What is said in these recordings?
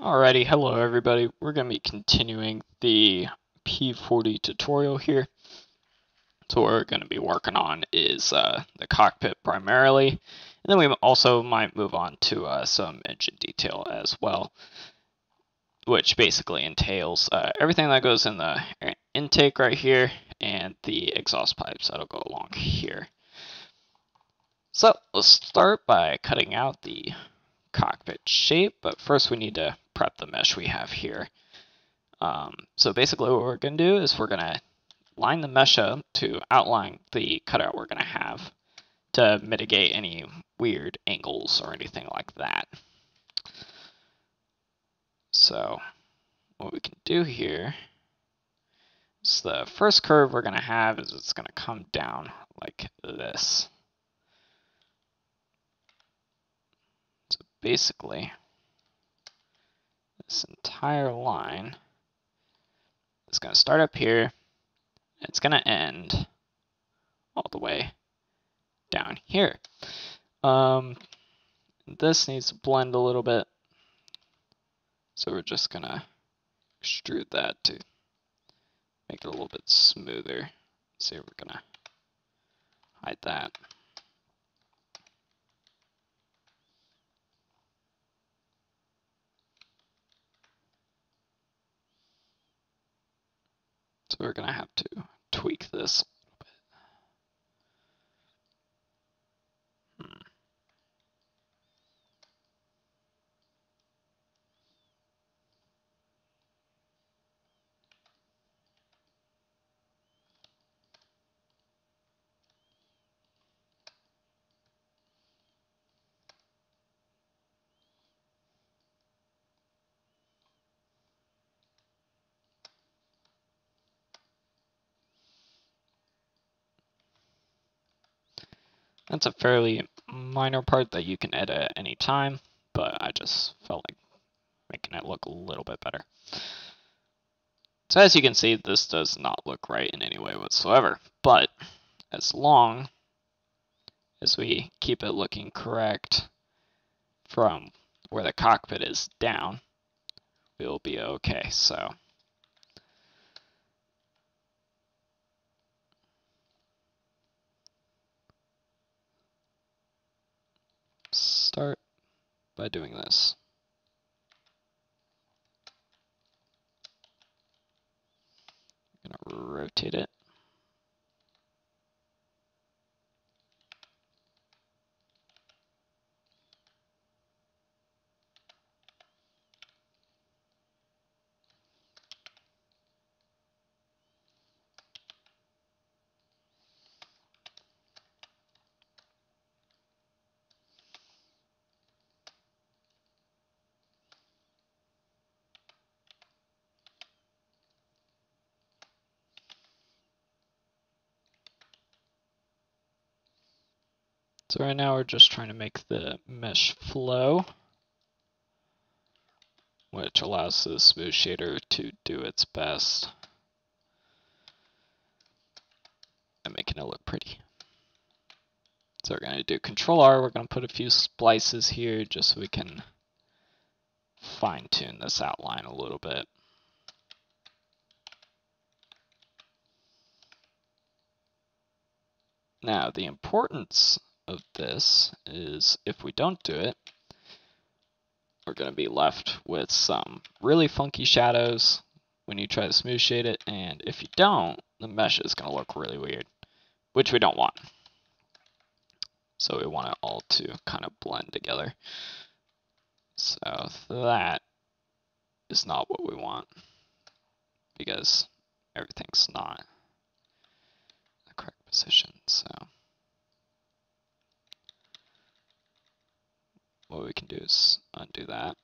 Alrighty, hello everybody. We're going to be continuing the P40 tutorial here. So what we're going to be working on is uh, the cockpit primarily, and then we also might move on to uh, some engine detail as well, which basically entails uh, everything that goes in the intake right here and the exhaust pipes that'll go along here. So let's start by cutting out the cockpit shape, but first we need to prep the mesh we have here. Um, so basically what we're going to do is we're going to line the mesh up to outline the cutout we're going to have to mitigate any weird angles or anything like that. So what we can do here is the first curve we're going to have is it's going to come down like this. So basically, this entire line is going to start up here. It's going to end all the way down here. Um, this needs to blend a little bit. So we're just going to extrude that to make it a little bit smoother. See, we're going to hide that. So we're going to have to tweak this That's a fairly minor part that you can edit at any time, but I just felt like making it look a little bit better. So as you can see, this does not look right in any way whatsoever, but as long as we keep it looking correct from where the cockpit is down, we'll be okay. So start by doing this. I'm going to rotate it. So right now we're just trying to make the mesh flow, which allows the smooth shader to do its best and making it look pretty. So we're going to do Control R, we're going to put a few splices here just so we can fine tune this outline a little bit. Now, the importance of this is if we don't do it, we're going to be left with some really funky shadows when you try to smooth shade it, and if you don't, the mesh is going to look really weird, which we don't want. So we want it all to kind of blend together. So that is not what we want, because everything's not the correct position, so... what we can do is undo that.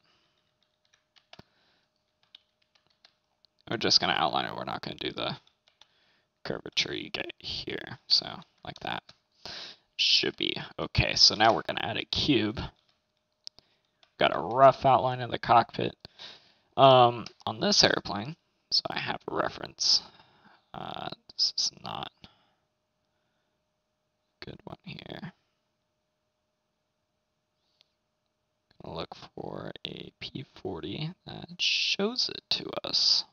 We're just going to outline it. We're not going to do the curvature you get here. So like that should be okay. So now we're going to add a cube. Got a rough outline of the cockpit. Um, on this airplane, so I have a reference. Uh, this is not a good one here. Look for a P40 that shows it to us.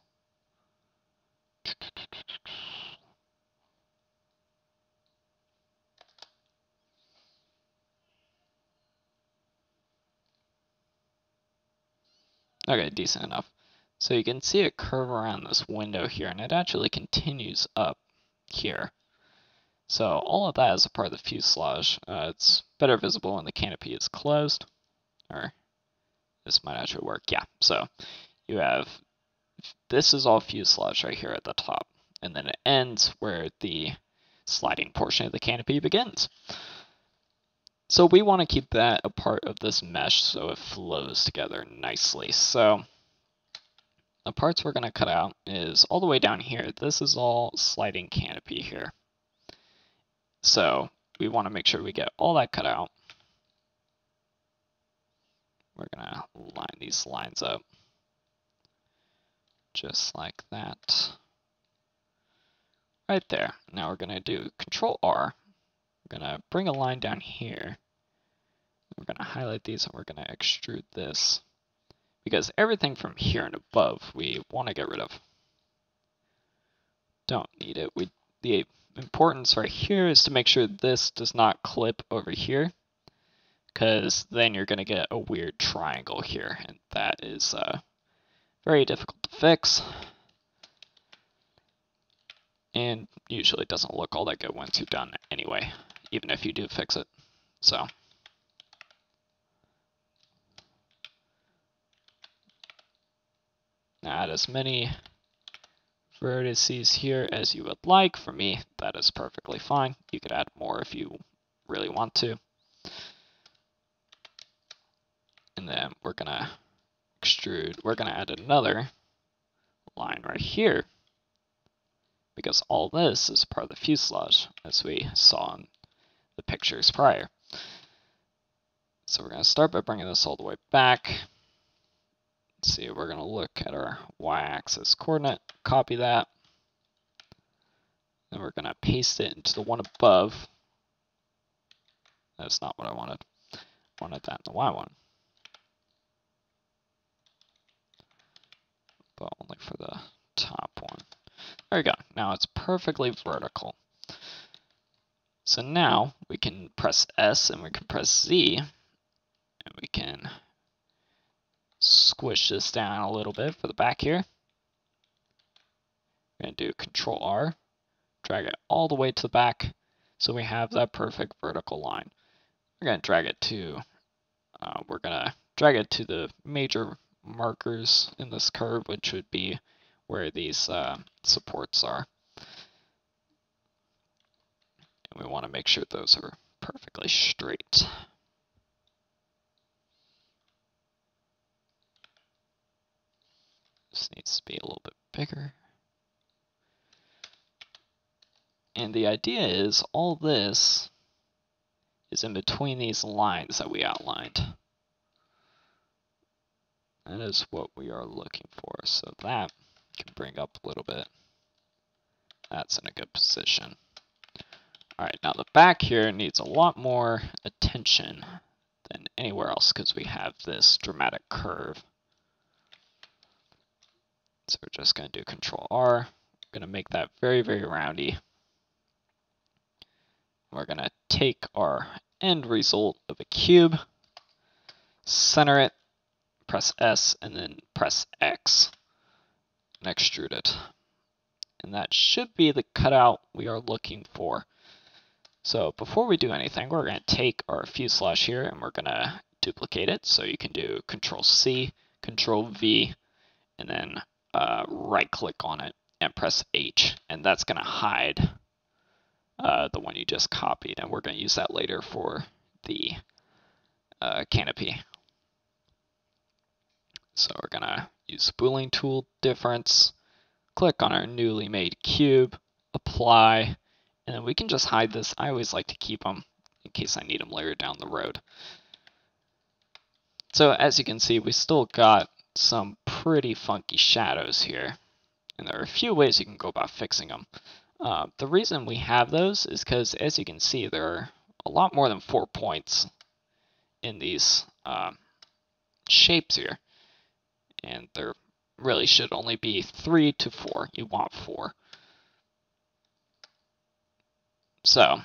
Okay, decent enough. So you can see it curve around this window here, and it actually continues up here. So all of that is a part of the fuselage. Uh, it's better visible when the canopy is closed, or this might actually work. Yeah, so you have, this is all fuselage right here at the top, and then it ends where the sliding portion of the canopy begins. So we want to keep that a part of this mesh so it flows together nicely. So the parts we're going to cut out is all the way down here. This is all sliding canopy here. So we want to make sure we get all that cut out. We're going to line these lines up just like that. Right there. Now we're going to do Control R. We're going to bring a line down here. We're going to highlight these and we're going to extrude this because everything from here and above we want to get rid of. Don't need it. We The importance right here is to make sure this does not clip over here because then you're going to get a weird triangle here and that is uh, very difficult to fix and usually doesn't look all that good once you've done it anyway, even if you do fix it. So. add as many vertices here as you would like. For me, that is perfectly fine. You could add more if you really want to. And then we're going to extrude, we're going to add another line right here because all this is part of the fuselage as we saw in the pictures prior. So we're going to start by bringing this all the way back. Let's see, we're going to look at our y-axis coordinate, copy that. Then we're going to paste it into the one above. That's not what I wanted. I wanted that in the y one. But only for the top one. There we go. Now it's perfectly vertical. So now we can press S and we can press Z and we can squish this down a little bit for the back here. We're going to do Control R, drag it all the way to the back so we have that perfect vertical line. We're going to drag it to, uh, we're going to drag it to the major markers in this curve, which would be where these uh, supports are. And we want to make sure those are perfectly straight. This needs to be a little bit bigger. And the idea is all this is in between these lines that we outlined. That is what we are looking for. So that can bring up a little bit. That's in a good position. All right, now the back here needs a lot more attention than anywhere else because we have this dramatic curve. So we're just going to do Control R. Going to make that very, very roundy. We're going to take our end result of a cube, center it, press S, and then press X, and extrude it. And that should be the cutout we are looking for. So before we do anything, we're going to take our fuselage here and we're going to duplicate it. So you can do Control C, Control V, and then uh, right click on it and press H, and that's going to hide uh, the one you just copied, and we're going to use that later for the uh, canopy. So we're going to use the Boolean tool difference, click on our newly made cube, apply, and then we can just hide this. I always like to keep them in case I need them later down the road. So as you can see, we still got some pretty funky shadows here. And there are a few ways you can go about fixing them. Uh, the reason we have those is because, as you can see, there are a lot more than four points in these uh, shapes here. And there really should only be three to four. You want four. So,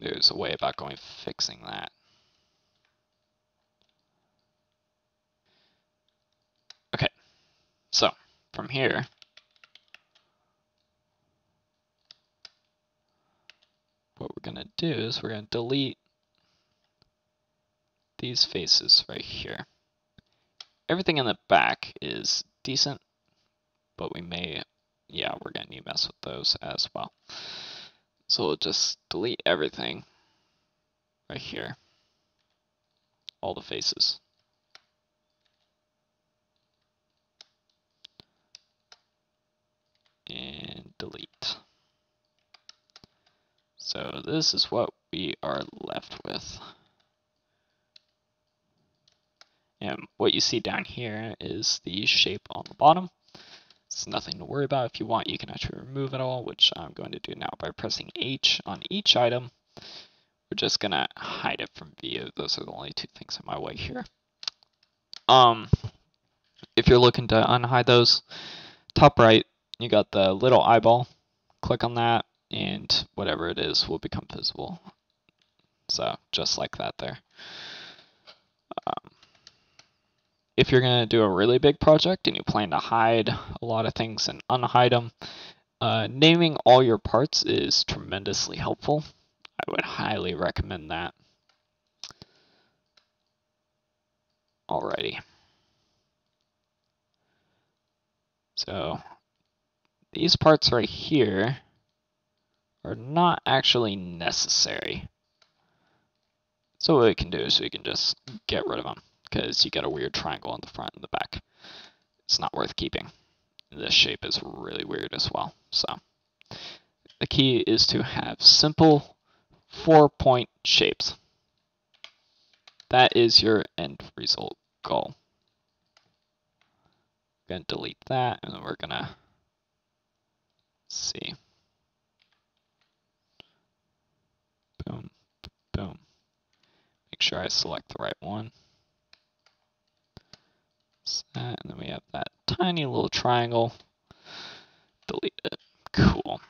there's a way about going fixing that. Okay, so from here, what we're going to do is we're going to delete these faces right here. Everything in the back is decent, but we may, yeah, we're going to need to mess with those as well. So we'll just delete everything right here, all the faces. And delete. So this is what we are left with. And what you see down here is the shape on the bottom. It's nothing to worry about. If you want, you can actually remove it all, which I'm going to do now by pressing H on each item. We're just going to hide it from view. Those are the only two things in my way here. Um, if you're looking to unhide those, top right, you got the little eyeball. Click on that, and whatever it is will become visible. So, just like that there. Um, if you're going to do a really big project and you plan to hide a lot of things and unhide them, uh, naming all your parts is tremendously helpful. I would highly recommend that. Alrighty. So these parts right here are not actually necessary. So what we can do is we can just get rid of them because you got a weird triangle on the front and the back. It's not worth keeping. This shape is really weird as well. So the key is to have simple four point shapes. That is your end result goal. We're going to delete that and then we're going to see. Boom, boom. Make sure I select the right one and then we have that tiny little triangle. Delete it. Cool.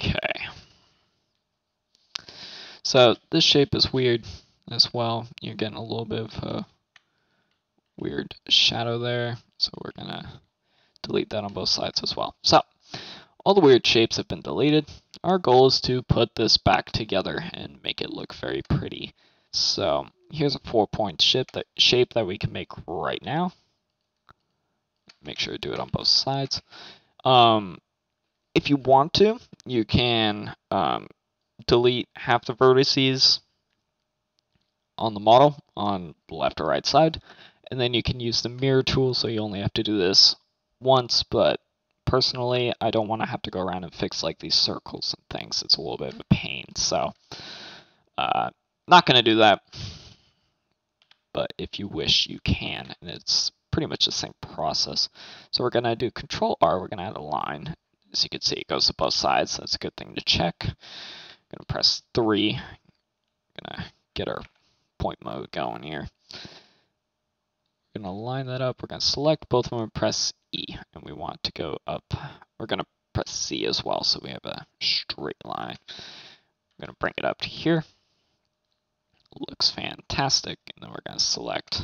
Okay. So this shape is weird as well. You're getting a little bit of a weird shadow there. So we're going to delete that on both sides as well. So all the weird shapes have been deleted. Our goal is to put this back together and make it look very pretty. So here's a four point shape that, shape that we can make right now. Make sure to do it on both sides. Um, if you want to, you can um, delete half the vertices on the model on the left or right side. And then you can use the mirror tool, so you only have to do this once, but personally, I don't want to have to go around and fix like these circles and things. It's a little bit of a pain. So, uh, not going to do that. But if you wish, you can. And it's pretty much the same process. So we're going to do Control R. We're going to add a line. As you can see, it goes to both sides. That's a good thing to check. I'm going to press 3. I'm going to get our point mode going here. We're going to line that up. We're going to select both of them and press E. And we want to go up. We're going to press C as well so we have a straight line. We're going to bring it up to here. Looks fantastic. And then we're going to select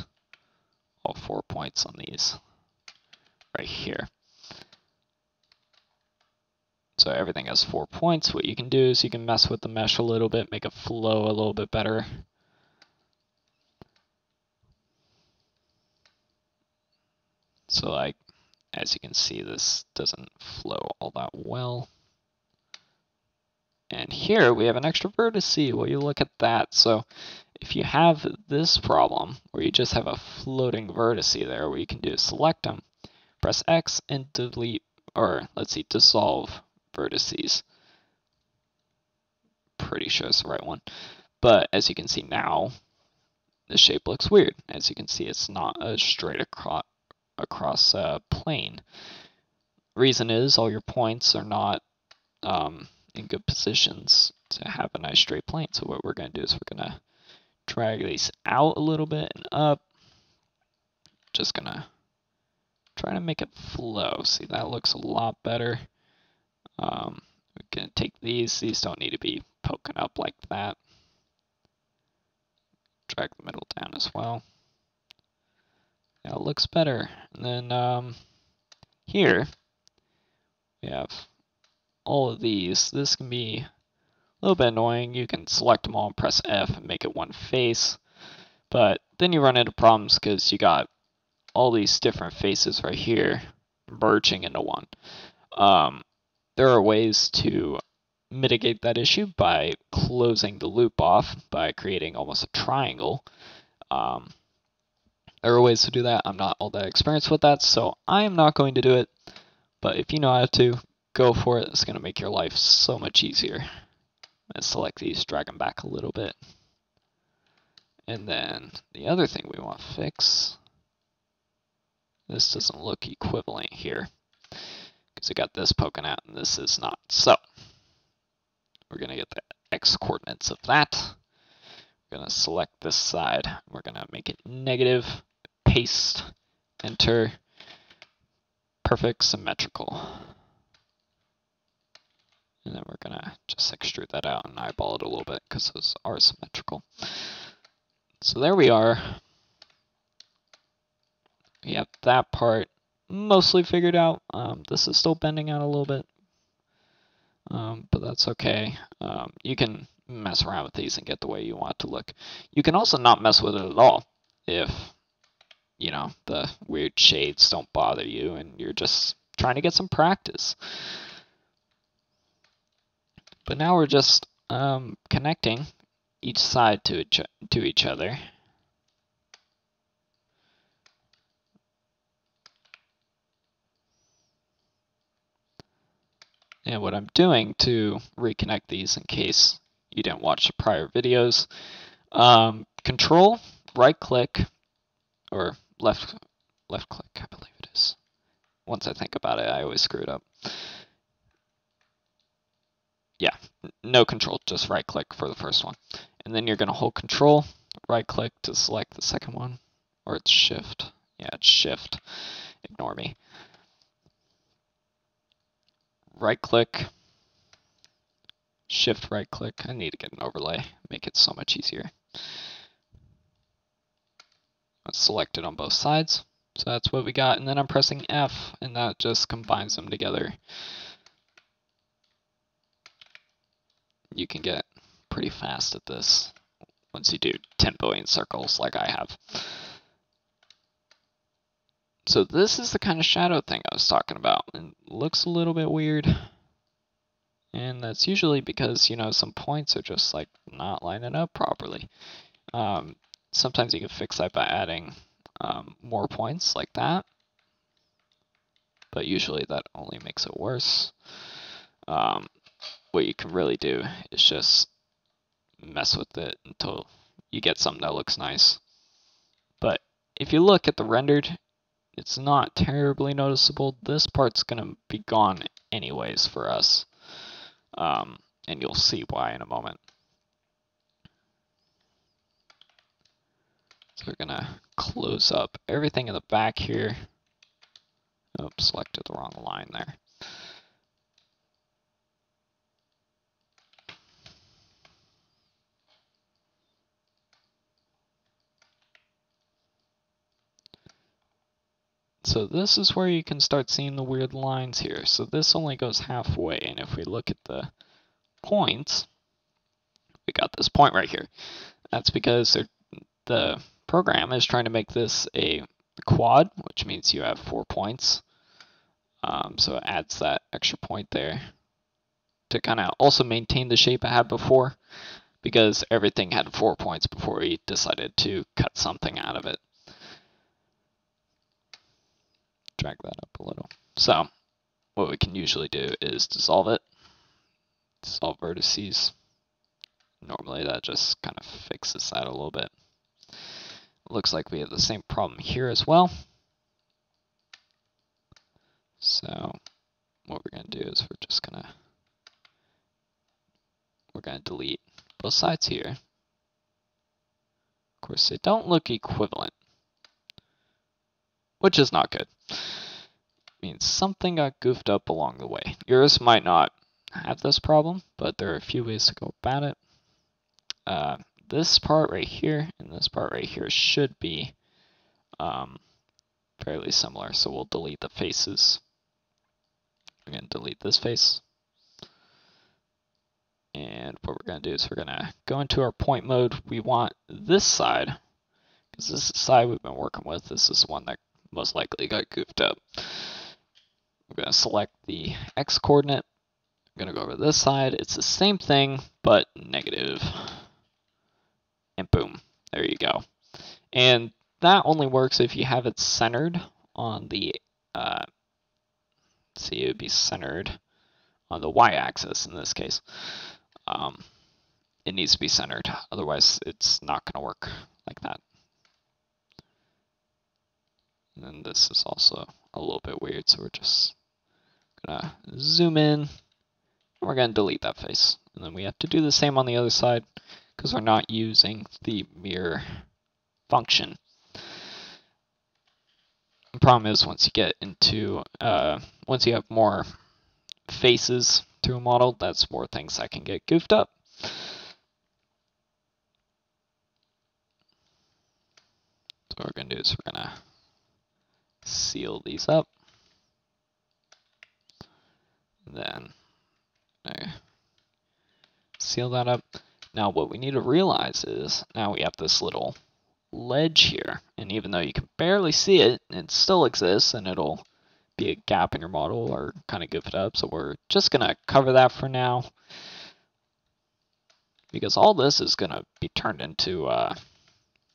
all four points on these right here. So everything has four points. What you can do is you can mess with the mesh a little bit, make it flow a little bit better. So like, as you can see, this doesn't flow all that well. And here we have an extra vertice. Well, you look at that. So if you have this problem where you just have a floating vertice there, what you can do is select them, press X and delete, or let's see, dissolve vertices. Pretty sure it's the right one. But as you can see now, the shape looks weird. As you can see, it's not a straight across across a plane. Reason is all your points are not um, in good positions to have a nice straight plane. So what we're going to do is we're going to drag these out a little bit and up. Just going to try to make it flow. See, that looks a lot better. Um, we're going to take these. These don't need to be poking up like that. Drag the middle down as well. Yeah, it looks better. And then um, here, we have all of these. This can be a little bit annoying. You can select them all and press F and make it one face. But then you run into problems because you got all these different faces right here merging into one. Um, there are ways to mitigate that issue by closing the loop off by creating almost a triangle. Um, there are ways to do that. I'm not all that experienced with that, so I am not going to do it. But if you know how to, go for it. It's going to make your life so much easier. Let's select these, drag them back a little bit. And then the other thing we want to fix, this doesn't look equivalent here because we got this poking out and this is not. So we're going to get the x coordinates of that. We're going to select this side. We're going to make it negative, paste, enter, perfect symmetrical. And then we're gonna just extrude that out and eyeball it a little bit because those are symmetrical. So there we are. We have that part mostly figured out. Um, this is still bending out a little bit, um, but that's okay. Um, you can mess around with these and get the way you want to look. You can also not mess with it at all if, you know, the weird shades don't bother you and you're just trying to get some practice. But now we're just um, connecting each side to each, to each other. And what I'm doing to reconnect these in case you didn't watch the prior videos, um, control, right click, or left, left click, I believe it is. Once I think about it, I always screw it up yeah, no control, just right click for the first one. And then you're going to hold control, right click to select the second one, or it's shift. Yeah, it's shift. Ignore me. Right click, shift right click. I need to get an overlay, make it so much easier. Let's select it on both sides. So that's what we got. And then I'm pressing F, and that just combines them together. you can get pretty fast at this once you do 10 billion circles like I have. So this is the kind of shadow thing I was talking about. It looks a little bit weird. And that's usually because, you know, some points are just like not lining up properly. Um, sometimes you can fix that by adding um, more points like that. But usually that only makes it worse. Um, what you can really do is just mess with it until you get something that looks nice. But if you look at the rendered, it's not terribly noticeable. This part's going to be gone anyways for us. Um, and you'll see why in a moment. So we're to close up everything in the back here. Oops, selected the wrong line there. So this is where you can start seeing the weird lines here. So this only goes halfway, and if we look at the points, we got this point right here. That's because the program is trying to make this a quad, which means you have four points. Um, so it adds that extra point there to kind of also maintain the shape I had before because everything had four points before we decided to cut something out of it. drag that up a little. So what we can usually do is dissolve it, dissolve vertices. Normally that just kind of fixes that a little bit. Looks like we have the same problem here as well. So what we're going to do is we're just going to we're going to delete both sides here. Of course, they don't look equivalent, which is not good. Means something got goofed up along the way. Yours might not have this problem, but there are a few ways to go about it. Uh, this part right here and this part right here should be um, fairly similar, so we'll delete the faces. We're going to delete this face. And what we're going to do is we're going to go into our point mode. We want this side, because this is the side we've been working with. This is the one that most likely got goofed up. We're going to select the x coordinate. I'm going to go over this side. It's the same thing, but negative. And boom, there you go. And that only works if you have it centered on the, uh, see, it would be centered on the y-axis in this case um, it needs to be centered. Otherwise, it's not going to work like that. And then this is also a little bit weird, so we're just going to zoom in. We're going to delete that face. And then we have to do the same on the other side because we're not using the mirror function. The problem is once you get into, uh, once you have more faces to a model, that's more things that can get goofed up. So what we're going to do is we're going to seal these up. Then okay, seal that up. Now what we need to realize is now we have this little ledge here. And even though you can barely see it, it still exists and it'll be a gap in your model or kind of goof it up. So we're just going to cover that for now. Because all this is going to be turned into uh,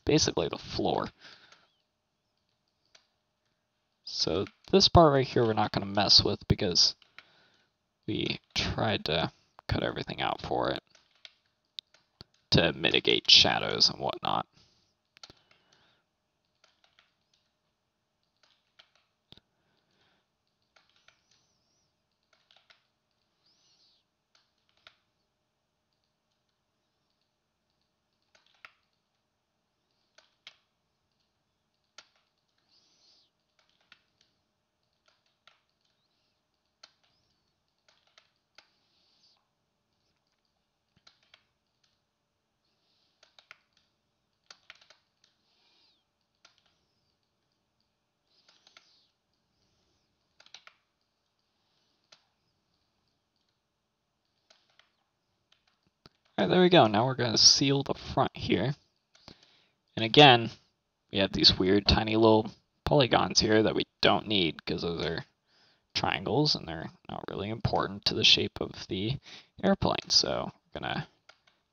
basically the floor. So this part right here we're not going to mess with because we tried to cut everything out for it to mitigate shadows and whatnot. Alright, there we go. Now we're going to seal the front here. And again, we have these weird tiny little polygons here that we don't need because those are triangles and they're not really important to the shape of the airplane. So we're going to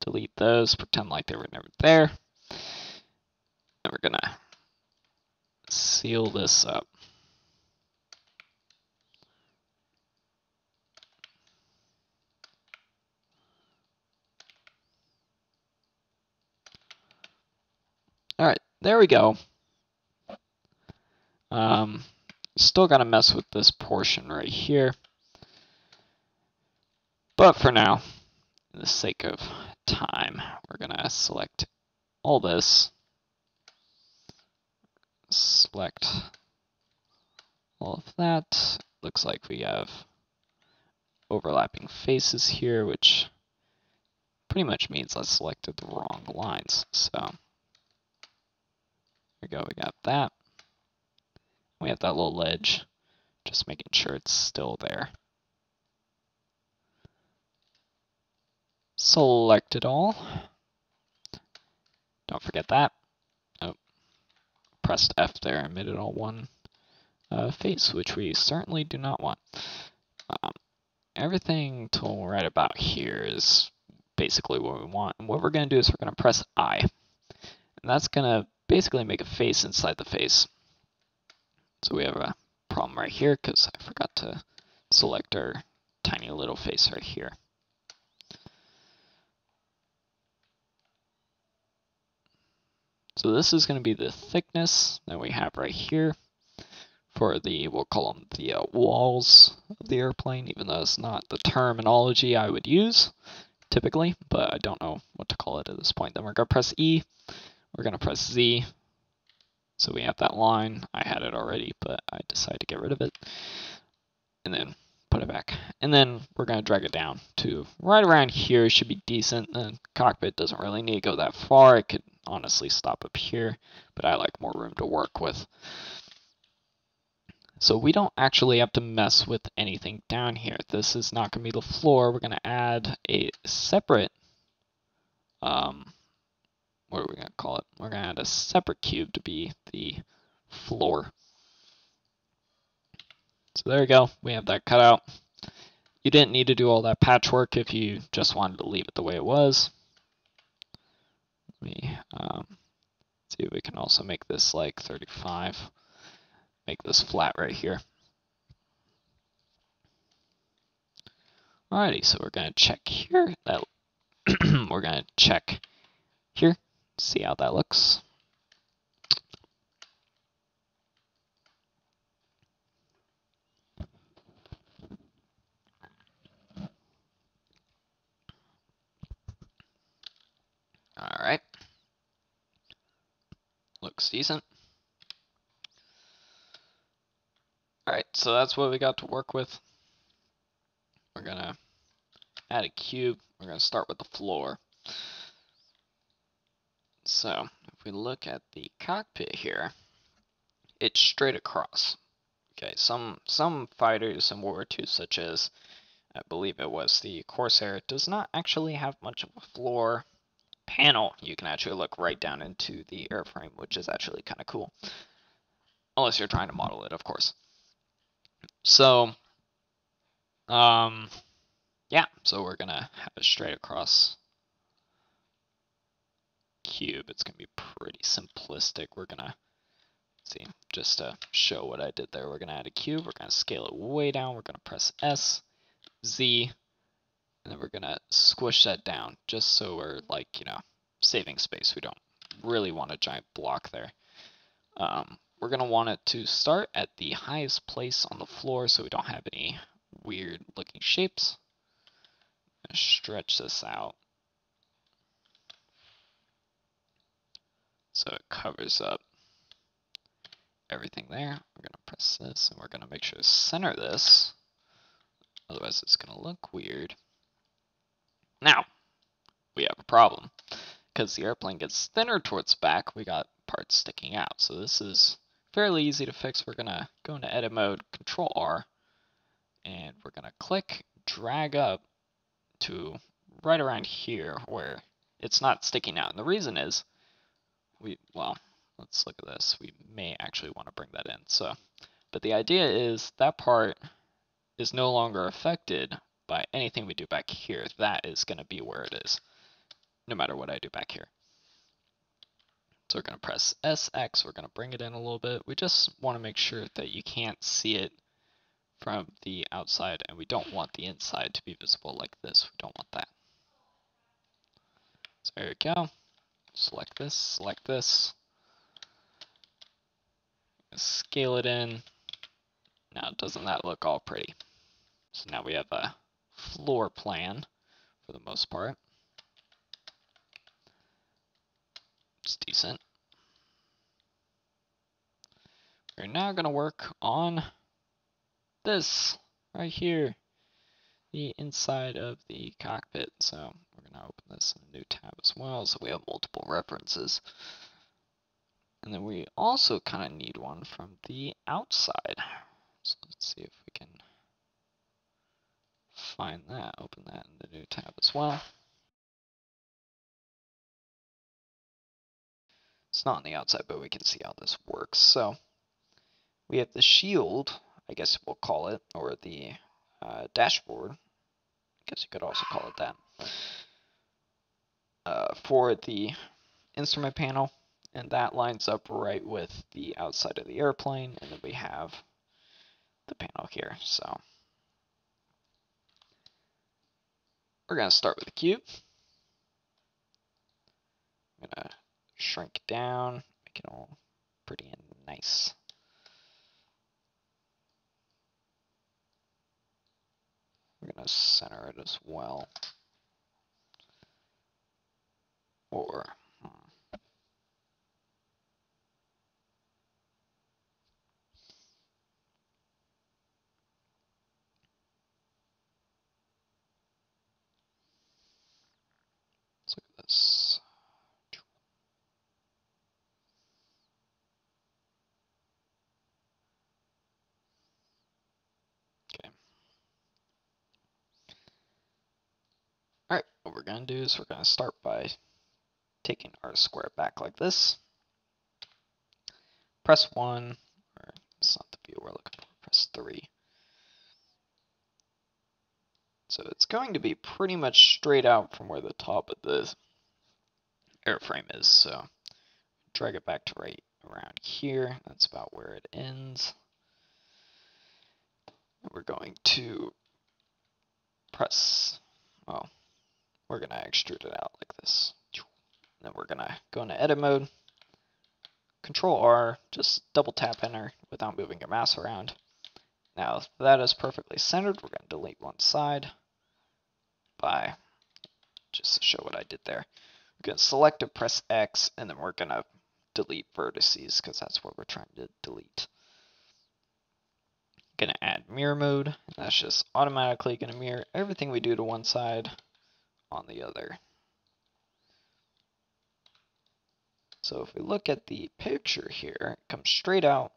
delete those, pretend like they were never there. And we're going to seal this up. All right, there we go. Um, still got to mess with this portion right here. But for now, in the sake of time, we're going to select all this. Select all of that. Looks like we have overlapping faces here, which pretty much means I selected the wrong lines. So we go, we got that. We have that little ledge, just making sure it's still there. Select it all. Don't forget that. Oh, pressed F there and made it all one uh, face, which we certainly do not want. Um, everything to right about here is basically what we want. And what we're going to do is we're going to press I. And that's going to basically make a face inside the face. So we have a problem right here because I forgot to select our tiny little face right here. So this is going to be the thickness that we have right here for the, we'll call them the uh, walls of the airplane, even though it's not the terminology I would use. typically, but I don't know what to call it at this point. Then we're going to press E. We're going to press Z. So we have that line. I had it already, but I decided to get rid of it. And then put it back. And then we're going to drag it down to right around here. It should be decent. The cockpit doesn't really need to go that far. It could honestly stop up here, but I like more room to work with. So we don't actually have to mess with anything down here. This is not going to be the floor. We're going to add a separate, um, what are we going to call it? We're going to add a separate cube to be the floor. So there we go. We have that cut out. You didn't need to do all that patchwork if you just wanted to leave it the way it was. Let me um, see if we can also make this like 35 make this flat right here. Alrighty, so we're going to check here. That we're going to check here, see how that looks. Alright. Looks decent. Alright, so that's what we got to work with. We're to add a cube. We're to start with the floor. So, if we look at the cockpit here, it's straight across. Okay, some some fighters in World War II, such as I believe it was the Corsair, does not actually have much of a floor panel. You can actually look right down into the airframe, which is actually kind of cool. Unless you're trying to model it, of course. So, um, yeah, so we're gonna have a straight across cube. It's gonna be pretty simplistic. We're gonna see just to show what I did there. We're gonna add a cube. We're gonna scale it way down. We're gonna press S, Z, and then we're gonna squish that down just so we're like you know saving space. We don't really want a giant block there. Um, we're going to want it to start at the highest place on the floor so we don't have any weird looking shapes. Stretch this out so it covers up everything there. We're to press this and we're going to make sure to center this. Otherwise it's going to look weird. Now, we have a problem. Because the airplane gets thinner towards back, we got parts sticking out. So this is fairly easy to fix. We're going to go into edit mode, control R, and we're going to click, drag up to right around here where it's not sticking out. And the reason is, we well, let's look at this. We may actually want to bring that in. So, but the idea is that part is no longer affected by anything we do back here. That is going to be where it is, no matter what I do back here. So we're going to press SX, we're going to bring it in a little bit. We just want to make sure that you can't see it from the outside, and we don't want the inside to be visible like this. We don't want that. So there we go. Select this, select this. Scale it in. Now, doesn't that look all pretty? So now we have a floor plan for the most part. It's decent. We're now going to work on this right here, the inside of the cockpit. So going to open this in a new tab as well so we have multiple references. And then we also kind of need one from the outside. So let's see if we can find that, open that in the new tab as well. It's not on the outside, but we can see how this works. So we have the shield, I guess we'll call it, or the uh, dashboard. I guess you could also call it that. Uh, for the instrument panel, and that lines up right with the outside of the airplane, and then we have the panel here. So we're going to start with the cube. I'm going to shrink down, make it all pretty and nice. We're going to center it as well. Or. Let's look at this. Okay. Alright, what we're going to do is we're going to start by taking our square back like this. Press 1, or it's not the view we're looking for, press 3. So it's going to be pretty much straight out from where the top of the airframe is. So drag it back to right around here. That's about where it ends. We're going to press, well, we're going to extrude it out like this. Then we're going to go into edit mode, control R, just double tap enter without moving your mouse around. Now that is perfectly centered, we're going to delete one side by, just to show what I did there. We're going to select it, press X, and then we're going to delete vertices because that's what we're trying to delete. Going to add mirror mode. That's just automatically going to mirror everything we do to one side on the other. So if we look at the picture here, it comes straight out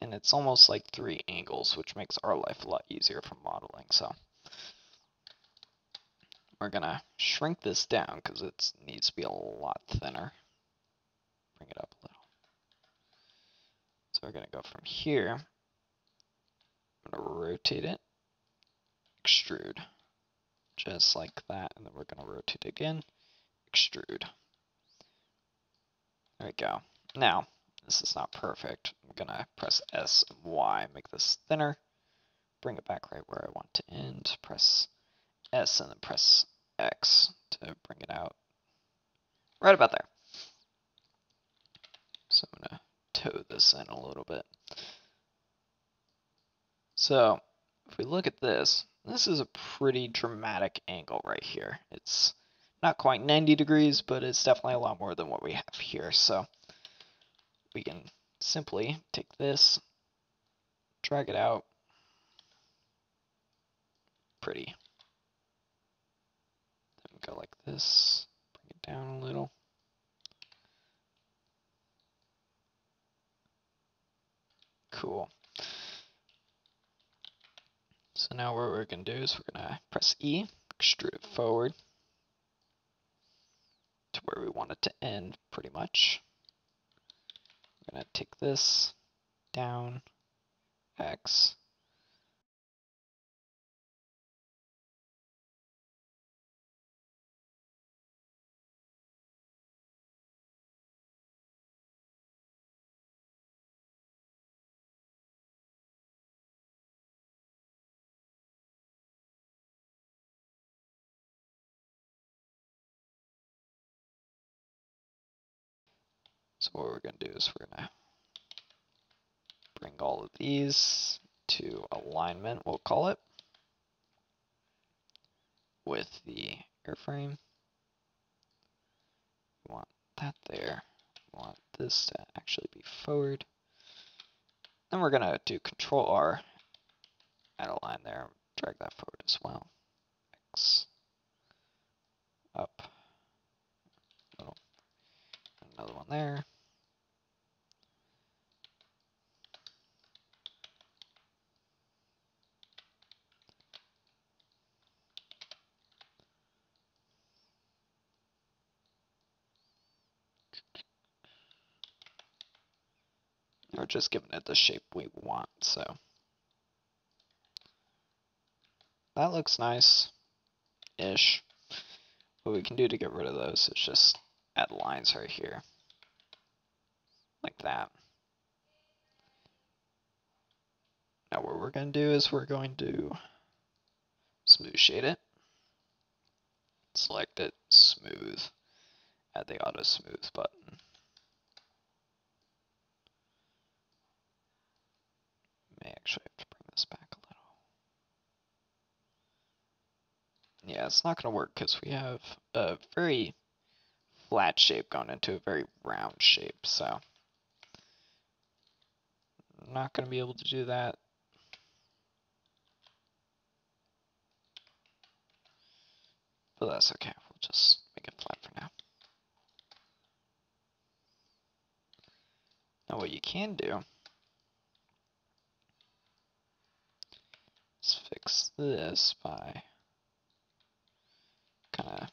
and it's almost like three angles, which makes our life a lot easier for modeling. So we're gonna shrink this down because it needs to be a lot thinner. Bring it up a little. So we're gonna go from here. I'm gonna rotate it, extrude, just like that, and then we're gonna rotate again, extrude. There we go. Now, this is not perfect. I'm gonna press S and Y, make this thinner, bring it back right where I want to end, press S and then press X to bring it out. Right about there. So I'm gonna toe this in a little bit. So if we look at this, this is a pretty dramatic angle right here. It's not quite 90 degrees, but it's definitely a lot more than what we have here. So we can simply take this, drag it out, pretty. Then go like this, bring it down a little. Cool. So now what we're going to do is we're going to press E, extrude it forward to where we want it to end pretty much. I'm going to take this down, X, So what we're going to do is we're going to bring all of these to alignment, we'll call it, with the airframe. We want that there. We want this to actually be forward. Then we're going to do Control R, add a line there, drag that forward as well. X, up, another one there. We're just giving it the shape we want, so. That looks nice-ish. What we can do to get rid of those is just add lines right here. Like that. Now what we're going to do is we're going to smooth shade it. Select it, smooth. Add the auto smooth button. May actually have to bring this back a little. Yeah, it's not going to work because we have a very flat shape going into a very round shape, so I'm not going to be able to do that. But that's okay, we'll just make it flat for now. Now what you can do fix this by kind of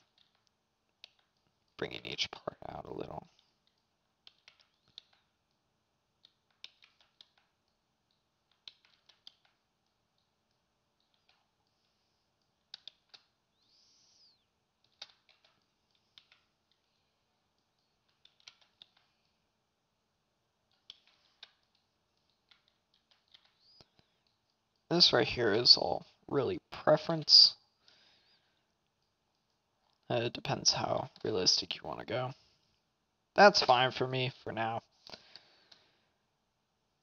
bringing each part out a little. This right here is all really preference. Uh, it depends how realistic you want to go. That's fine for me for now.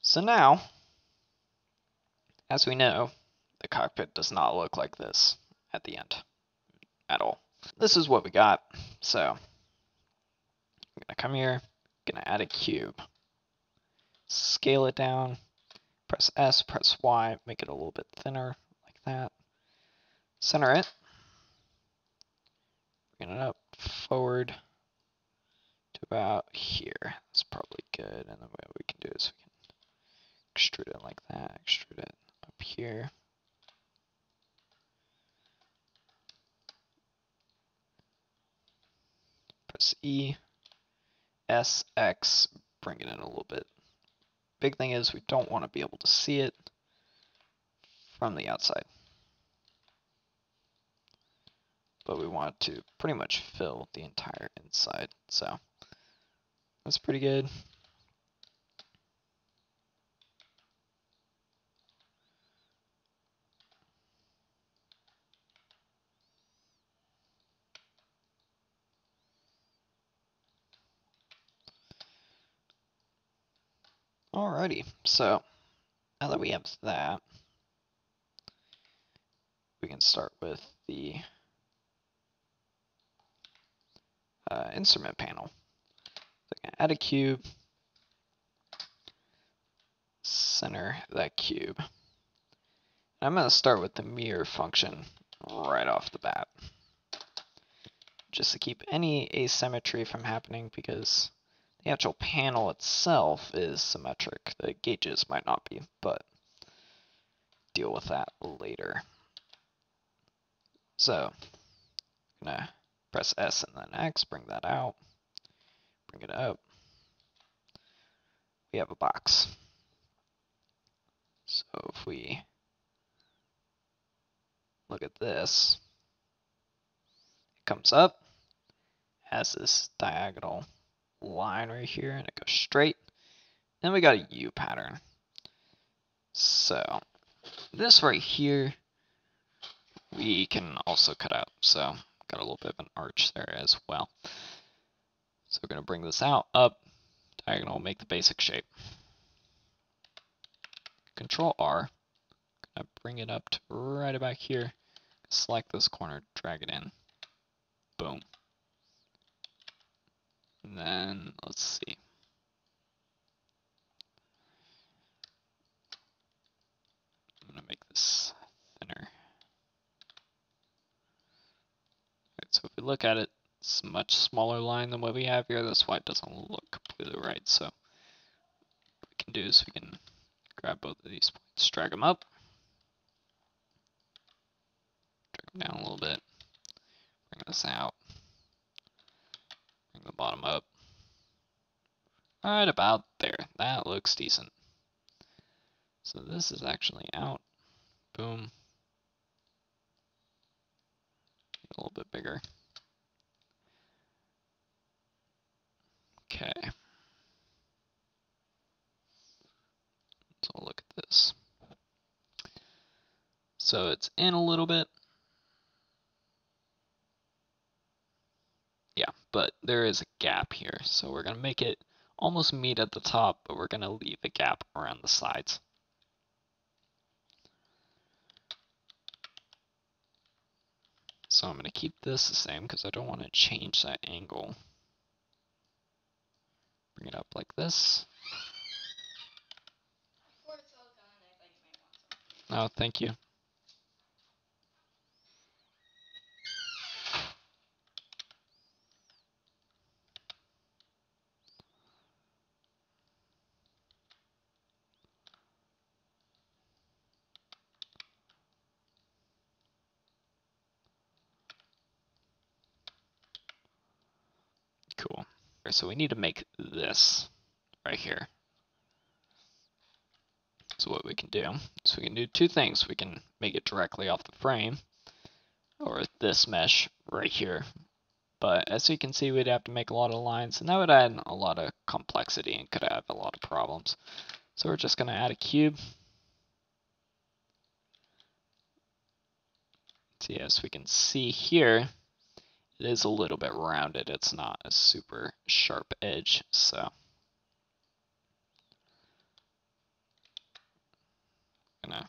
So now, as we know, the cockpit does not look like this at the end at all. This is what we got. So I'm gonna come here, gonna add a cube, scale it down, press S, press Y, make it a little bit thinner like that. Center it. Bring it up forward to about here. That's probably good. And then what we can do is we can extrude it like that, extrude it up here. Press E, S, X, bring it in a little bit Big thing is we don't want to be able to see it from the outside. But we want to pretty much fill the entire inside. So that's pretty good. Alrighty, so now that we have that, we can start with the uh, instrument panel. So add a cube, center that cube. I'm going to start with the mirror function right off the bat, just to keep any asymmetry from happening because the actual panel itself is symmetric. The gauges might not be, but deal with that later. So, I'm gonna press S and then X, bring that out, bring it up. We have a box. So if we look at this, it comes up, has this diagonal line right here and it goes straight. Then we got a U pattern. So this right here, we can also cut out. So got a little bit of an arch there as well. So we're going to bring this out, up, diagonal, make the basic shape. Control R, gonna bring it up to right about here, select this corner, drag it in, boom. And then, let's see. I'm to make this thinner. Right, so if we look at it, it's a much smaller line than what we have here. That's why it doesn't look completely right. So what we can do is we can grab both of these points, drag them up, drag them down a little bit, bring this out, the bottom up. Right about there. That looks decent. So this is actually out. Boom. A little bit bigger. Okay. So look at this. So it's in a little bit. yeah, but there is a gap here. So we're going to make it almost meet at the top, but we're going to leave a gap around the sides. So I'm going to keep this the same because I don't want to change that angle Bring it up like this. Oh, thank you. Cool. So we need to make this right here. So what we can do, so we can do two things. We can make it directly off the frame, or this mesh right here. But as you can see, we'd have to make a lot of lines, and that would add a lot of complexity and could have a lot of problems. So we're just going to add a cube. So yes, we can see here, it is a little bit rounded. It's not a super sharp edge, so. I'm gonna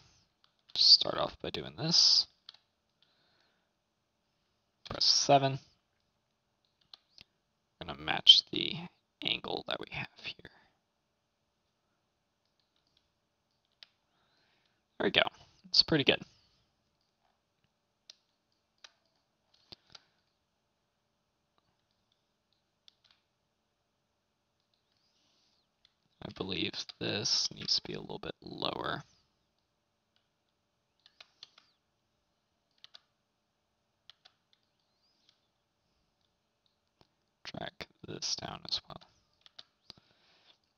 start off by doing this. Press 7. I'm gonna match the angle that we have here. There we go. It's pretty good. I believe this needs to be a little bit lower. Track this down as well.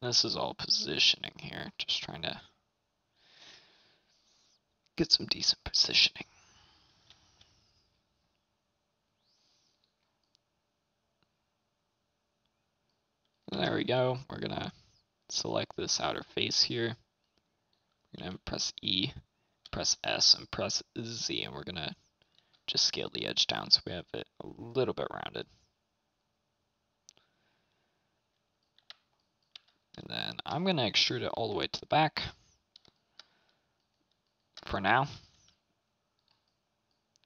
This is all positioning here, just trying to get some decent positioning. There we go. We're gonna select this outer face here. We're gonna press E, press S, and press Z, and we're gonna just scale the edge down so we have it a little bit rounded. And then I'm gonna extrude it all the way to the back for now,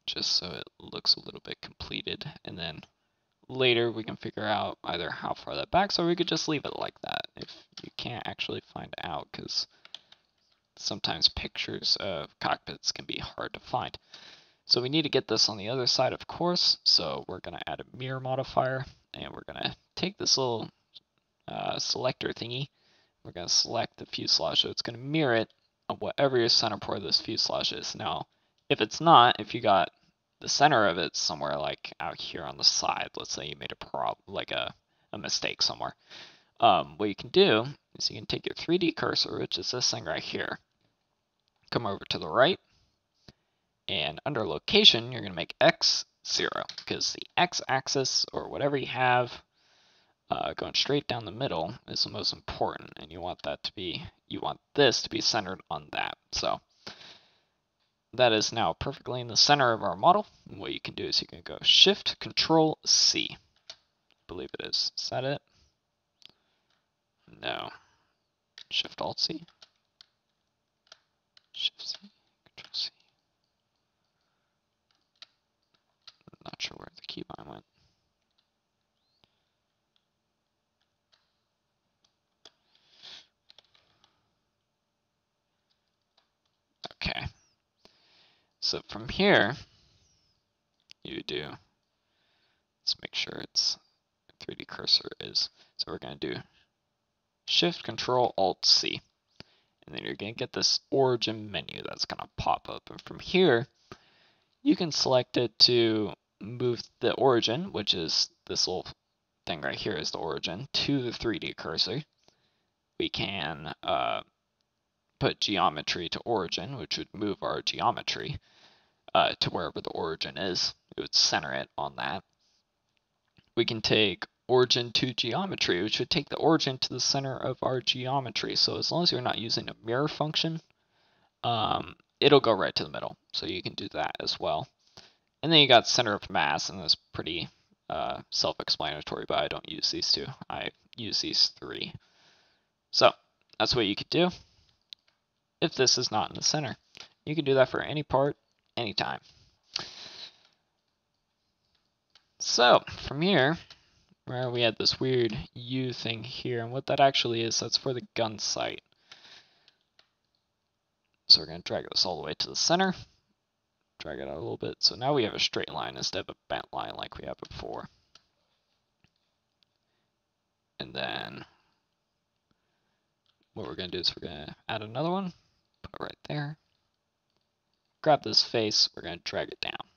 just so it looks a little bit completed. And then later we can figure out either how far that back, or we could just leave it like that if you can't actually find out because sometimes pictures of cockpits can be hard to find. So we need to get this on the other side of course, so we're going to add a mirror modifier and we're going to take this little uh, selector thingy, we're going to select the fuselage so it's going to mirror it on whatever your center port of this fuselage is. Now, if it's not, if you got the center of it somewhere like out here on the side. Let's say you made a prob like a, a mistake somewhere. Um, what you can do is you can take your 3D cursor, which is this thing right here, come over to the right, and under location, you're going to make X 0, because the X axis, or whatever you have, uh, going straight down the middle is the most important, and you want that to be, you want this to be centered on that. So that is now perfectly in the center of our model. And what you can do is you can go Shift Control C. I believe it is. Is that it? No. Shift Alt C. Shift C. Control C. not sure where the keybind went. Okay. So from here, you do, let's make sure it's 3D cursor is, so we're going to do Shift Control Alt C. And then you're going to get this origin menu that's going to pop up. And from here, you can select it to move the origin, which is this little thing right here is the origin, to the 3D cursor. We can uh, put geometry to origin, which would move our geometry uh, to wherever the origin is. It would center it on that. We can take origin to geometry, which would take the origin to the center of our geometry. So as long as you're not using a mirror function, um, it'll go right to the middle. So you can do that as well. And then you got center of mass, and that's pretty uh, self-explanatory, but I don't use these two. I use these three. So that's what you could do if this is not in the center. You can do that for any part anytime. So from here, where we had this weird U thing here, and what that actually is, that's for the gun sight. So we're going to drag this all the way to the center, drag it out a little bit. So now we have a straight line instead of a bent line like we had before. And then what we're going to do is we're going to add another one, put it right there. Grab this face, we're going to drag it down.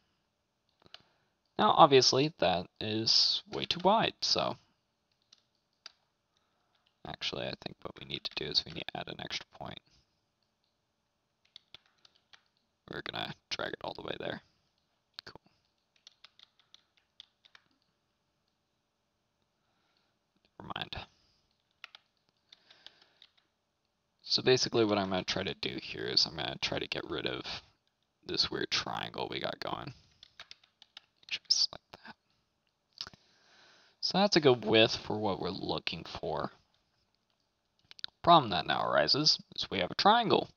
Now, obviously, that is way too wide, so actually, I think what we need to do is we need to add an extra point. We're gonna drag it all the way there. Cool. Never mind. So basically what I'm going to try to do here is I'm going to try to get rid of this weird triangle we got going. Just like that. So that's a good width for what we're looking for. Problem that now arises is we have a triangle,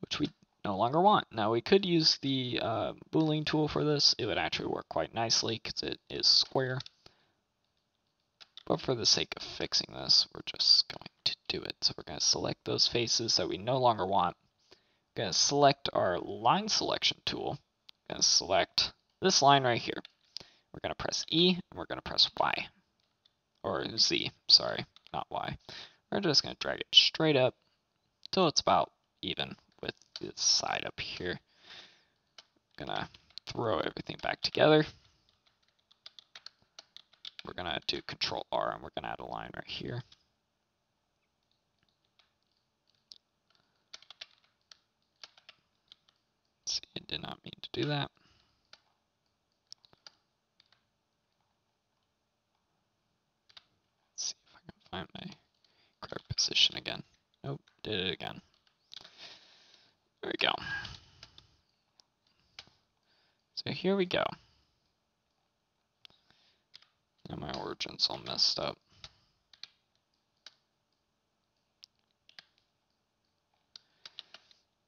which we no longer want. Now we could use the uh, boolean tool for this. It would actually work quite nicely because it is square. But for the sake of fixing this, we're just going to do it. So we're going to select those faces that we no longer want. We're going to select our line selection tool. We're going to select this line right here. We're going to press E and we're going to press Y. Or Z, sorry, not Y. We're just going to drag it straight up until it's about even with this side up here. I'm going to throw everything back together. We're going to do Control R and we're going to add a line right here. See, I did not mean to do that. Let's see if I can find my correct position again. Nope, did it again. There we go. So here we go. And my origin's all messed up.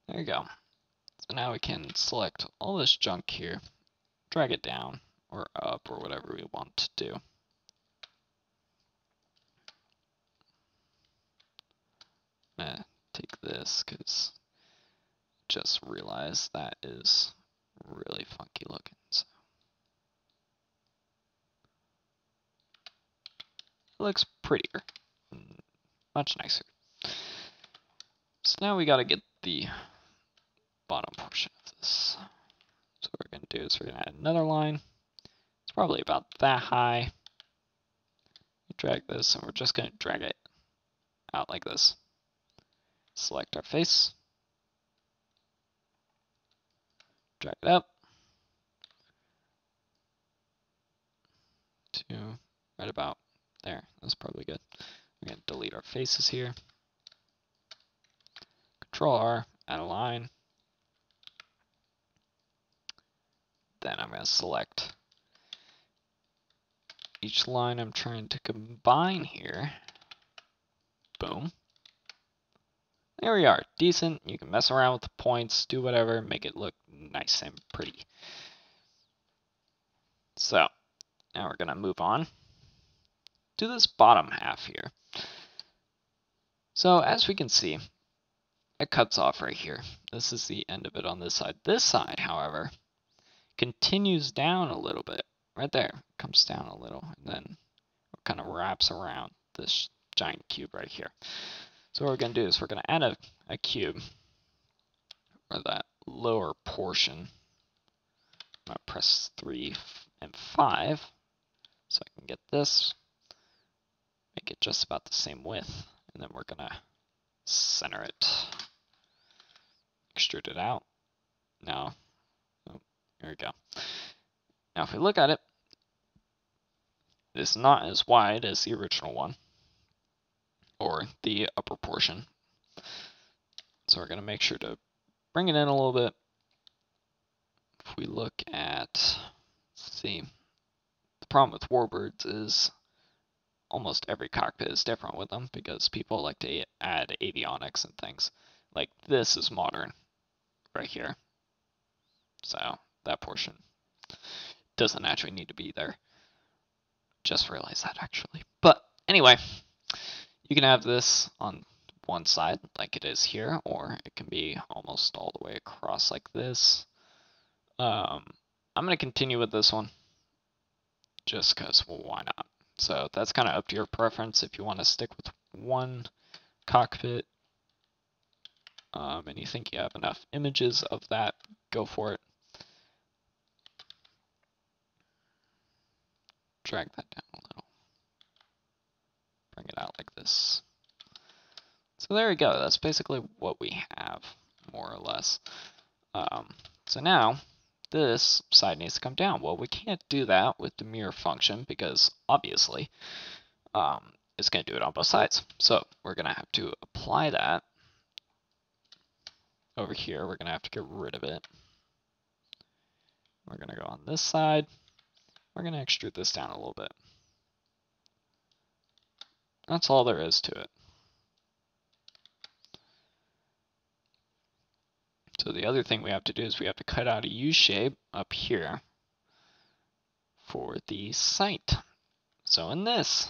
There we go. So now we can select all this junk here, drag it down or up or whatever we want to do. I'm take this because just realized that is really funky looking. So. It looks prettier, hmm, much nicer. So now we got to get the bottom portion of this. So what we're going to do is we're going to add another line. It's probably about that high. Drag this, and we're just going to drag it out like this. Select our face. Drag it up. To right about there. That's probably good. We're going to delete our faces here. Control R, add a line. Then I'm going to select each line I'm trying to combine here. Boom. There we are. Decent. You can mess around with the points, do whatever, make it look nice and pretty. So, now we're to move on to this bottom half here. So as we can see, it cuts off right here. This is the end of it on this side. This side, however, continues down a little bit. Right there, comes down a little, and then kind of wraps around this giant cube right here. So what we're going to do is we're going to add a, a cube, or that lower portion. I'm going to press 3 and 5, so I can get this make it just about the same width, and then we're gonna center it, extrude it out. Now, oh, here we go. Now if we look at it, it's not as wide as the original one, or the upper portion. So we're gonna make sure to bring it in a little bit. If we look at, see, the problem with warbirds is almost every cockpit is different with them because people like to add avionics and things. Like this is modern right here. So that portion doesn't actually need to be there. just realized that actually. But anyway, you can have this on one side like it is here, or it can be almost all the way across like this. Um, I'm going to continue with this one just because, well, why not? So that's kind of up to your preference if you want to stick with one cockpit um, and you think you have enough images of that, go for it. Drag that down a little. Bring it out like this. So there we go. That's basically what we have, more or less. Um, so now, this side needs to come down. Well, we can't do that with the mirror function because, obviously, um, it's going to do it on both sides. So we're going to have to apply that over here. We're going to have to get rid of it. We're going to go on this side. We're going to extrude this down a little bit. That's all there is to it. So the other thing we have to do is we have to cut out a U shape up here for the sight. So in this,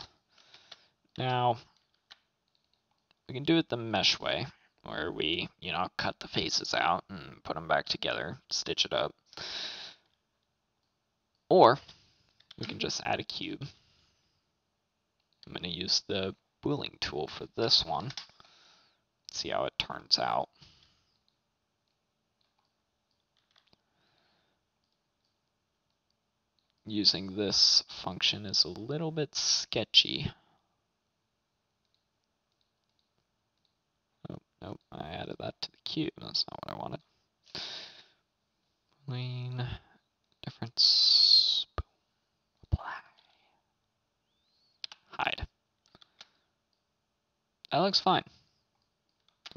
now we can do it the mesh way where we, you know, cut the faces out and put them back together, stitch it up. Or we can just add a cube. I'm going to use the boolean tool for this one. See how it turns out. Using this function is a little bit sketchy. Oh, nope, I added that to the cube. That's not what I wanted. Boolean difference. Boom. Apply. Hide. That looks fine.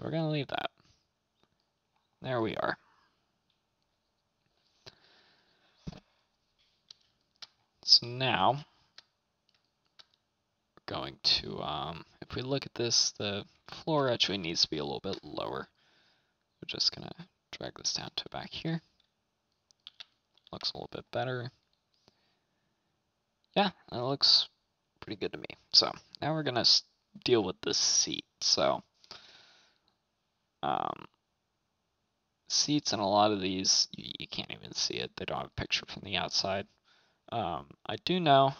We're going to leave that. There we are. So now, we're going to, um, if we look at this, the floor actually needs to be a little bit lower. We're just going to drag this down to back here. Looks a little bit better. Yeah, that looks pretty good to me. So now we're going to deal with the seat. So um, seats and a lot of these, you, you, can't even see it. They don't have a picture from the outside. Um, I do know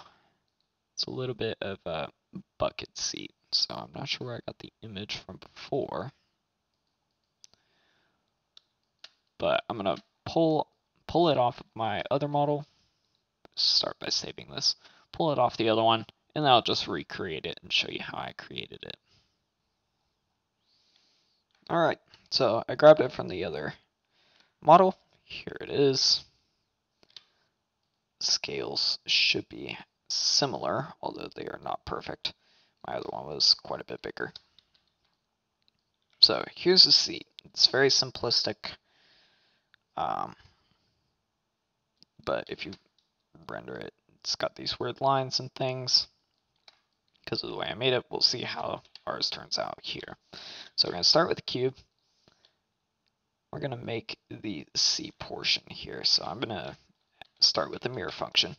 it's a little bit of a bucket seat, so I'm not sure where I got the image from before. But I'm gonna pull pull it off of my other model. Start by saving this. Pull it off the other one, and I'll just recreate it and show you how I created it. Alright, so I grabbed it from the other model. Here it is scales should be similar, although they are not perfect. My other one was quite a bit bigger. So here's the seat. It's very simplistic. Um, but if you render it, it's got these weird lines and things. Because of the way I made it, we'll see how ours turns out here. So we're going to start with the cube. We're going to make the C portion here. So I'm going to start with the mirror function.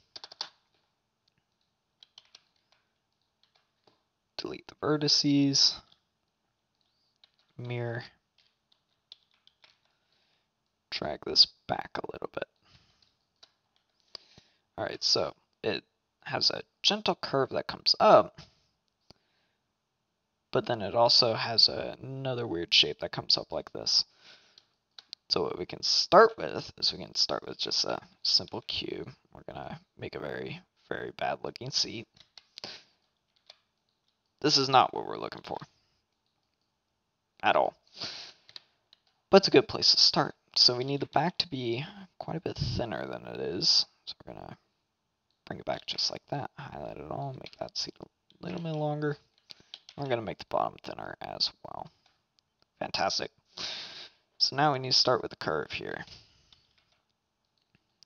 Delete the vertices, mirror, drag this back a little bit. Alright, so it has a gentle curve that comes up, but then it also has a, another weird shape that comes up like this. So what we can start with is we can start with just a simple cube. We're going to make a very, very bad looking seat. This is not what we're looking for at all. But it's a good place to start. So we need the back to be quite a bit thinner than it is. So we're going to bring it back just like that. Highlight it all, make that seat a little bit longer. We're going to make the bottom thinner as well. Fantastic. So now we need to start with the curve here.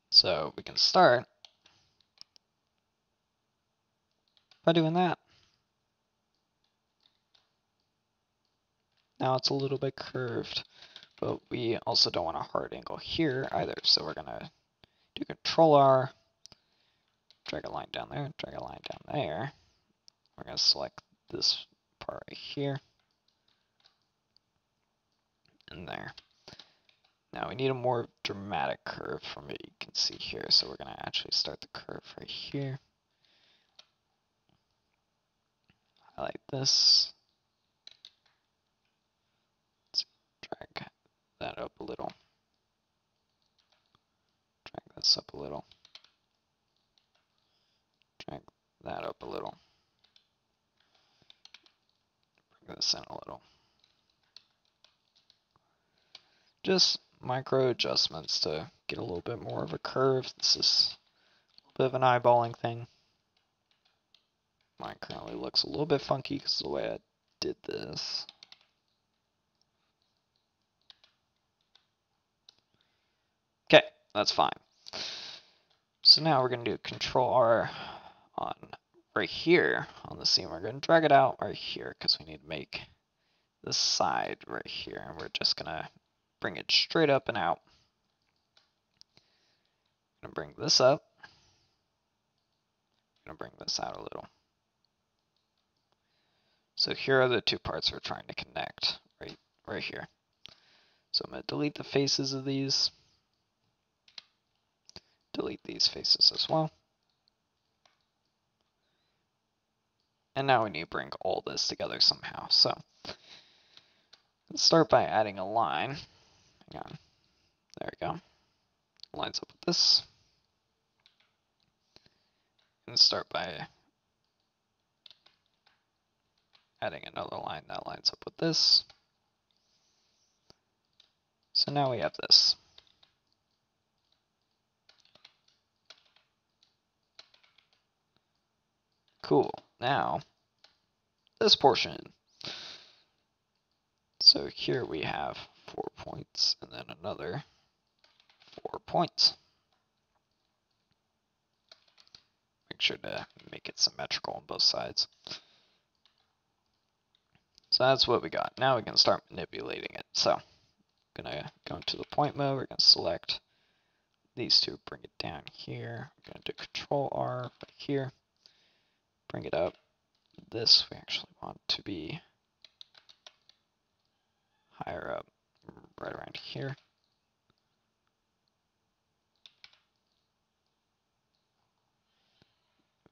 So we can start by doing that. Now it's a little bit curved, but we also don't want a hard angle here either. So we're going to do Control R, drag a line down there, drag a line down there. We're going to select this part right here. And there. Now we need a more dramatic curve from what you can see here. So we're going to actually start the curve right here. Highlight this. Let's drag that up a little. Drag this up a little. Drag that up a little. Bring this in a little. Just micro adjustments to get a little bit more of a curve. This is a bit of an eyeballing thing. Mine currently looks a little bit funky because the way I did this. Okay, that's fine. So now we're going to do Control R on right here on the seam. We're going to drag it out right here because we need to make the side right here. And we're just going to bring it straight up and out. I'm going to bring this up. I'm going to bring this out a little. So here are the two parts we're trying to connect, right, right here. So I'm going to delete the faces of these. Delete these faces as well. And now we need to bring all this together somehow. So let's start by adding a line. Hang on. There we go. Lines up with this. And start by adding another line that lines up with this. So now we have this. Cool. Now, this portion. So here we have four points and then another four points. Make sure to make it symmetrical on both sides. So that's what we got. Now we can start manipulating it. So I'm going to go into the point mode. We're going to select these two, bring it down here. We're going to do Control R right here. Bring it up. This we actually want to be higher up, right around here.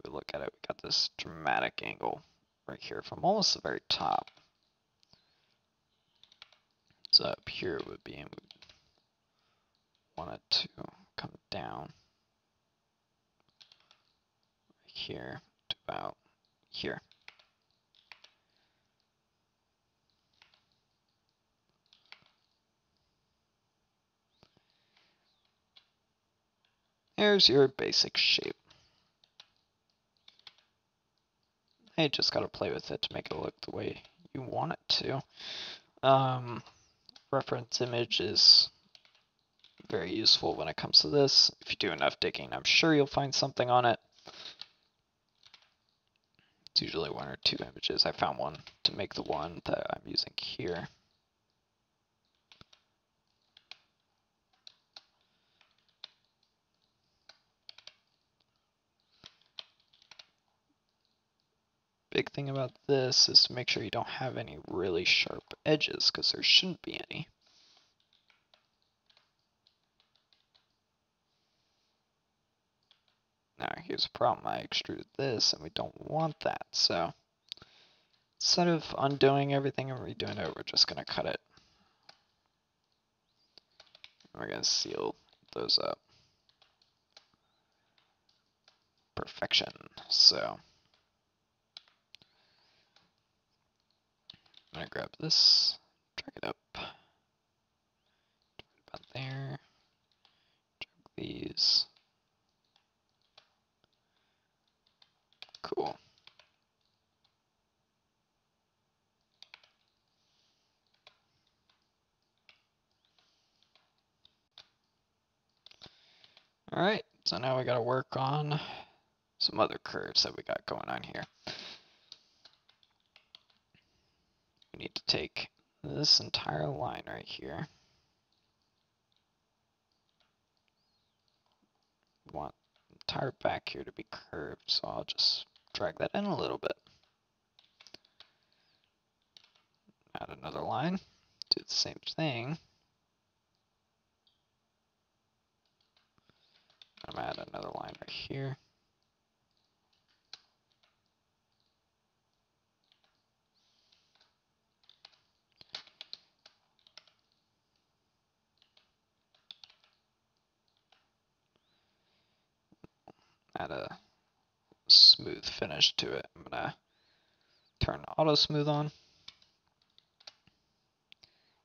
we look at it, we got this dramatic angle right here from almost the very top. So up here would be, we want it to come down right here to about here. There's your basic shape. I just gotta play with it to make it look the way you want it to. Um, reference image is very useful when it comes to this. If you do enough digging, I'm sure you'll find something on it. It's usually one or two images. I found one to make the one that I'm using here. Big thing about this is to make sure you don't have any really sharp edges because there shouldn't be any. Now here's a problem, I extruded this and we don't want that, so instead of undoing everything and redoing it, we're just going to cut it. We're going to seal those up. Perfection, so I'm to grab this, drag it up, about there, drag these. Cool. All right, so now we got to work on some other curves that we got going on here. We need to take this entire line right here. Want entire back here to be curved, so I'll just drag that in a little bit. Add another line, do the same thing. I'm add another line right here. Add a smooth finish to it. I'm gonna turn auto smooth on.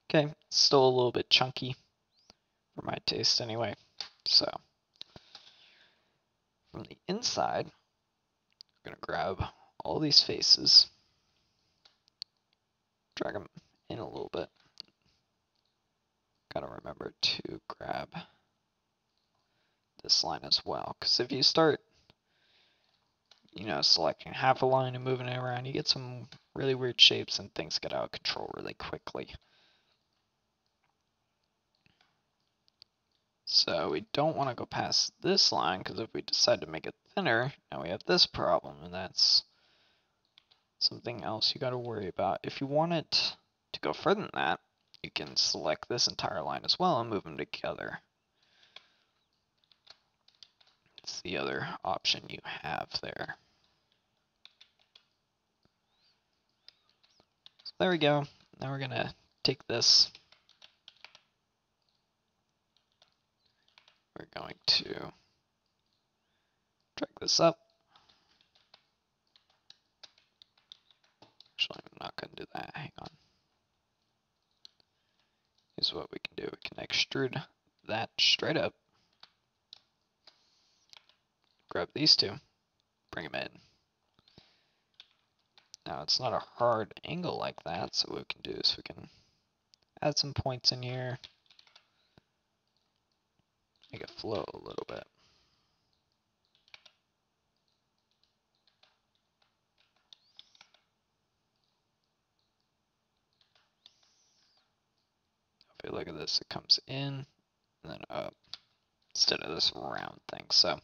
Okay, still a little bit chunky for my taste anyway. So from the inside, I'm gonna grab all these faces, drag them in a little bit. Gotta remember to grab this line as well, because if you start, you know, selecting half a line and moving it around, you get some really weird shapes and things get out of control really quickly. So we don't want to go past this line because if we decide to make it thinner, now we have this problem and that's something else you got to worry about. If you want it to go further than that, you can select this entire line as well and move them together. It's the other option you have there. So there we go. Now we're going to take this we're going to drag this up. Actually, I'm not going to do that. Hang on. Here's what we can do. We can extrude that straight up. Grab these two, bring them in. Now it's not a hard angle like that, so what we can do is we can add some points in here, make it flow a little bit. If you look at this, it comes in and then up instead of this round thing. So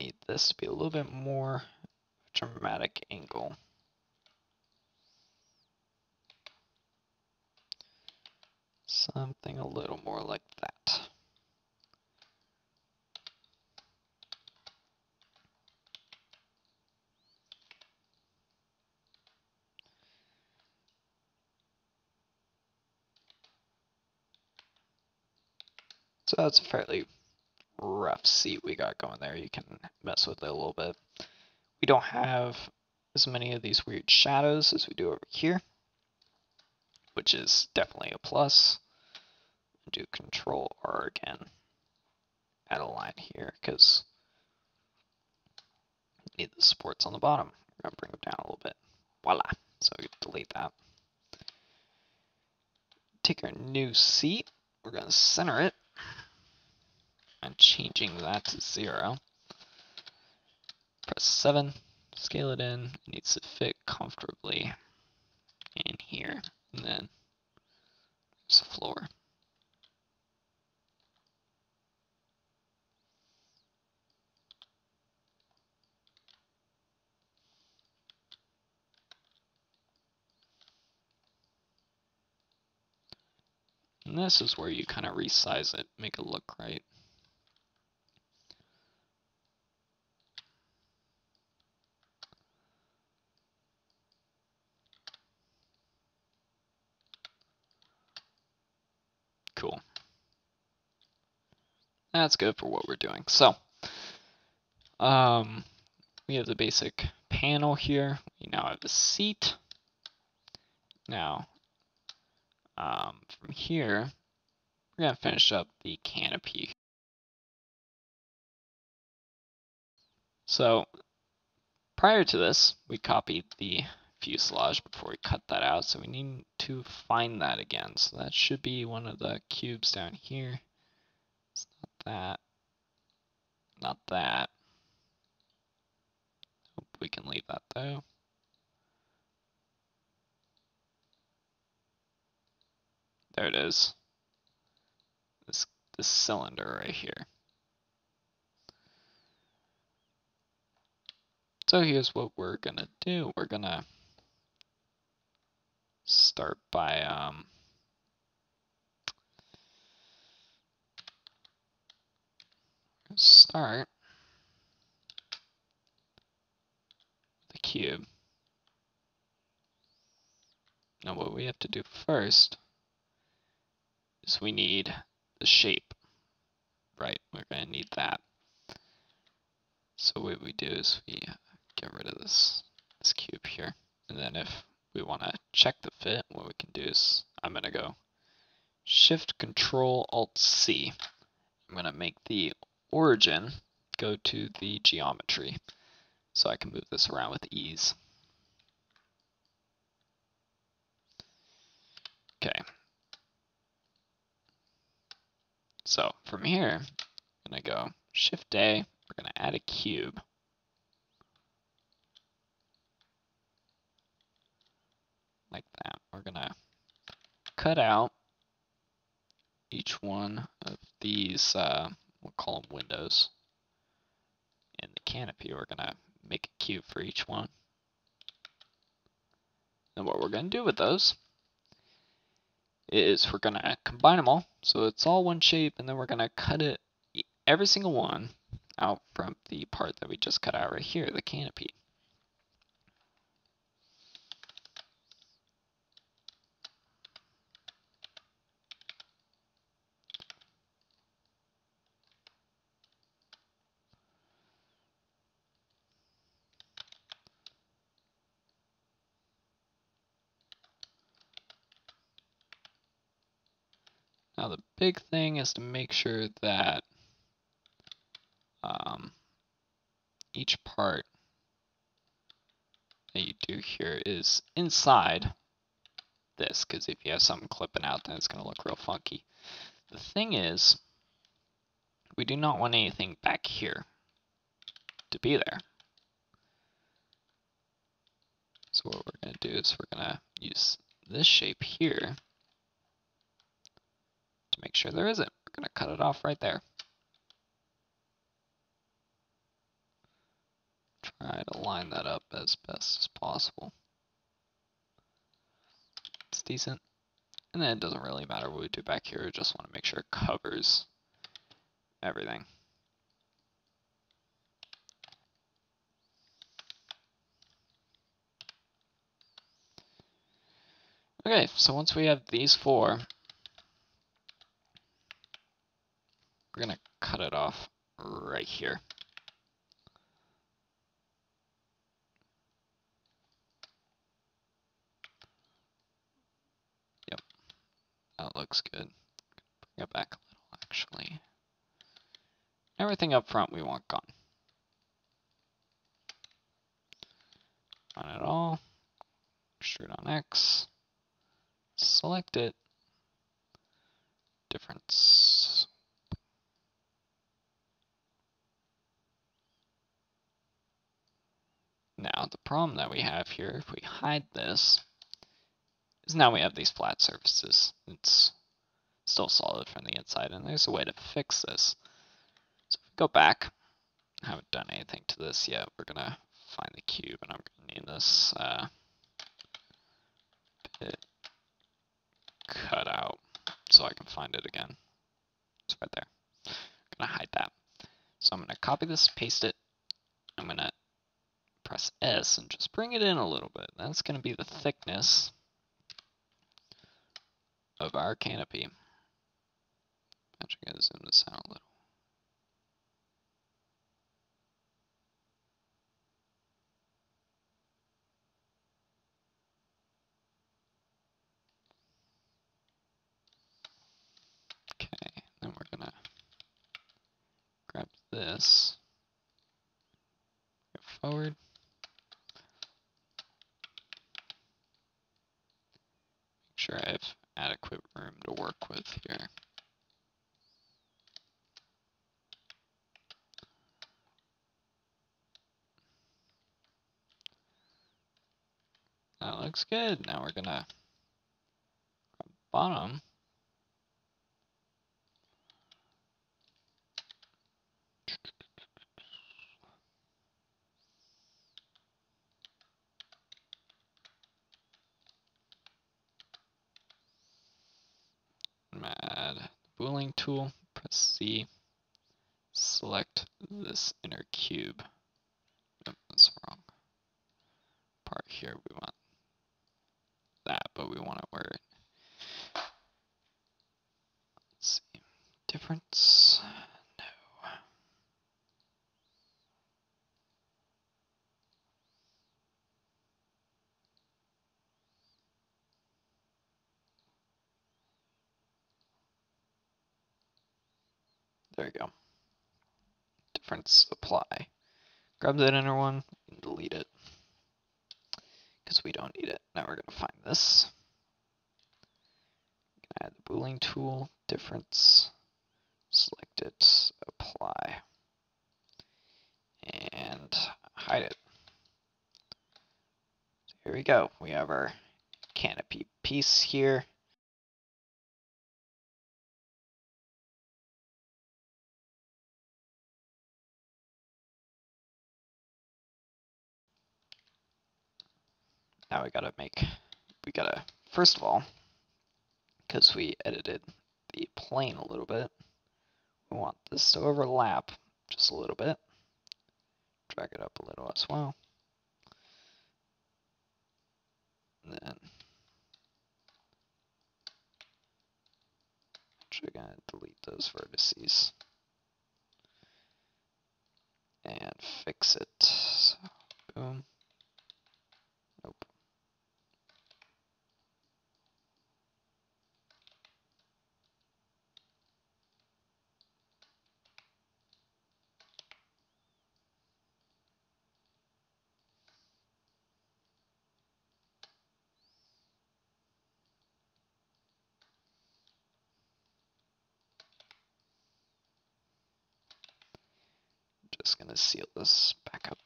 need this to be a little bit more dramatic angle. Something a little more like that. So that's a fairly rough seat we got going there. You can mess with it a little bit. We don't have as many of these weird shadows as we do over here, which is definitely a plus do control R again. Add a line here because need the supports on the bottom. We're gonna bring them down a little bit. Voila. So we delete that. Take our new seat. We're gonna center it. And changing that to zero. Press seven, scale it in. It needs to fit comfortably in here. And then there's the floor. And this is where you kind of resize it, make it look right. Cool. That's good for what we're doing. So, um, we have the basic panel here. We now have a seat. Now, um, from here, we're going to finish up the canopy. So prior to this, we copied the fuselage before we cut that out, so we need to find that again. So that should be one of the cubes down here that, not that. Hope we can leave that though. There it is. This this cylinder right here. So here's what we're gonna do. We're gonna start by um, start the cube. Now what we have to do first is we need the shape. Right, we're going to need that. So what we do is we get rid of this, this cube here. And then if we want to check the fit, what we can do is I'm going to go Shift Control Alt C. I'm going to make the origin go to the geometry so I can move this around with ease. Okay. So from here, I'm going to go Shift A, we're going to add a cube. Like that. We're going to cut out each one of these, uh, we'll call them windows. In the canopy, we're going to make a cube for each one. And what we're going to do with those is we're going to combine them all so it's all one shape and then we're going to cut it every single one out from the part that we just cut out right here, the canopy. Now the big thing is to make sure that um, each part that you do here is inside this, because if you have something clipping out, then it's going to look real funky. The thing is, we do not want anything back here to be there. So what we're going to do is we're going to use this shape here make sure there isn't. We're going to cut it off right there. Try to line that up as best as possible. It's decent. And then it doesn't really matter what we do back here, we just want to make sure it covers everything. Okay, so once we have these four, We're going to cut it off right here. Yep, that looks good. Bring it back a little, actually. Everything up front we want gone. On it all. Extrude on X. Select it. Difference Now, the problem that we have here, if we hide this, is now we have these flat surfaces. It's still solid from the inside, and there's a way to fix this. So if we go back, I haven't done anything to this yet, we're going to find the cube, and I'm going to name this uh, bit cut out so I can find it again. It's right there. I'm going to hide that. So I'm going to copy this, paste it. I'm going to press S and just bring it in a little bit. That's going to be the thickness of our canopy. Actually, I'm going to zoom this out a little. Okay, then we're going to grab this, go forward. Sure I have adequate room to work with here. That looks good. Now we're gonna bottom. Boolean tool, press C, select this inner cube. That's wrong. Part here, we want that, but we want it where let's see. Difference. No. There you go. Difference apply. Grab that inner one and delete it. Because we don't need it. Now we're going to find this. Add the Boolean tool, difference, select it, apply, and hide it. So here we go. We have our canopy piece here. Now we gotta make, we gotta, first of all, because we edited the plane a little bit, we want this to overlap just a little bit. Drag it up a little as well. And then actually gonna delete those vertices and fix it. So, boom. Nope. Seal this back up.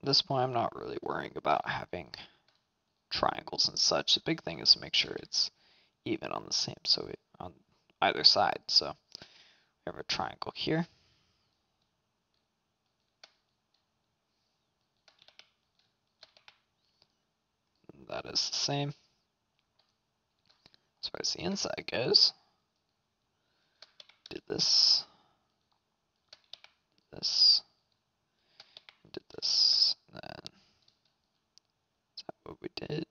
At this point, I'm not really worrying about having triangles and such. The big thing is to make sure it's even on the same, so on either side. So we have a triangle here. That is the same. As far as the inside goes, did this, this, did this, and then is that what we did?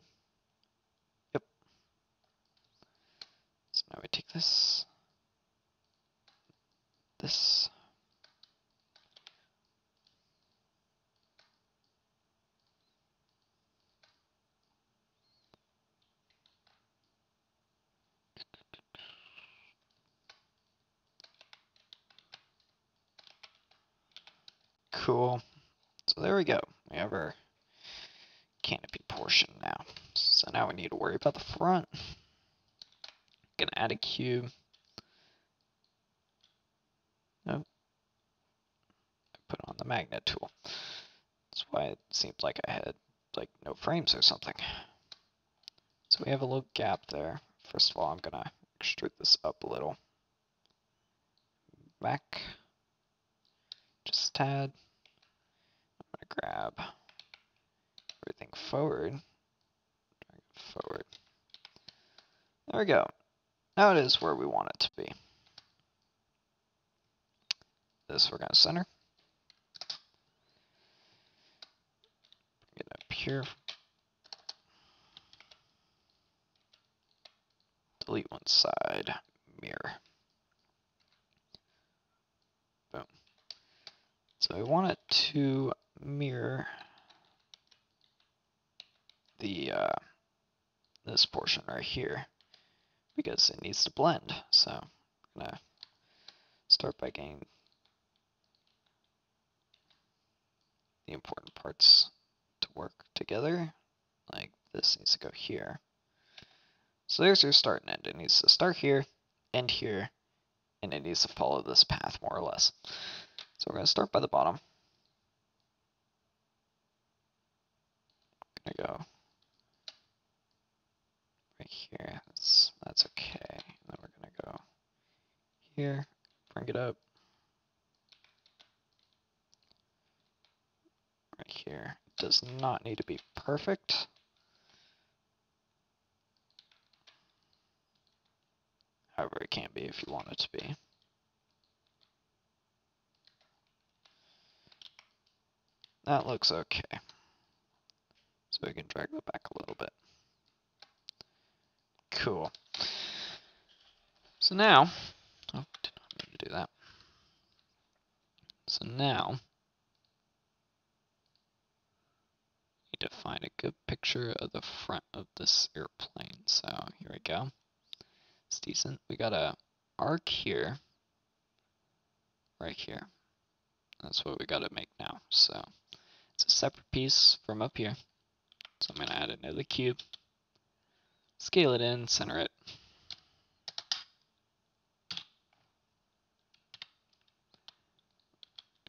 Yep. So now we take this, this, Cool. So there we go. We have our canopy portion now. So now we need to worry about the front. Gonna add a cube. Nope. Put on the magnet tool. That's why it seemed like I had like no frames or something. So we have a little gap there. First of all, I'm gonna extrude this up a little. Back. Just a tad. Grab everything forward. Forward. There we go. Now it is where we want it to be. This we're gonna center. Bring it up here. Delete one side, mirror. Boom. So we want it to mirror the uh, this portion right here because it needs to blend. So I'm gonna start by getting the important parts to work together. Like this needs to go here. So there's your start and end. It needs to start here, end here, and it needs to follow this path more or less. So we're to start by the bottom. gonna go right here. That's that's okay. And then we're gonna go here, bring it up. Right here. It does not need to be perfect. However, it can be if you want it to be. That looks okay. So we can drag that back a little bit. Cool. So now, oh, did not mean to do that. So now, need to find a good picture of the front of this airplane. So here we go. It's decent. We got a arc here, right here. That's what we got to make now. So it's a separate piece from up here. So I'm going to add another cube, scale it in, center it.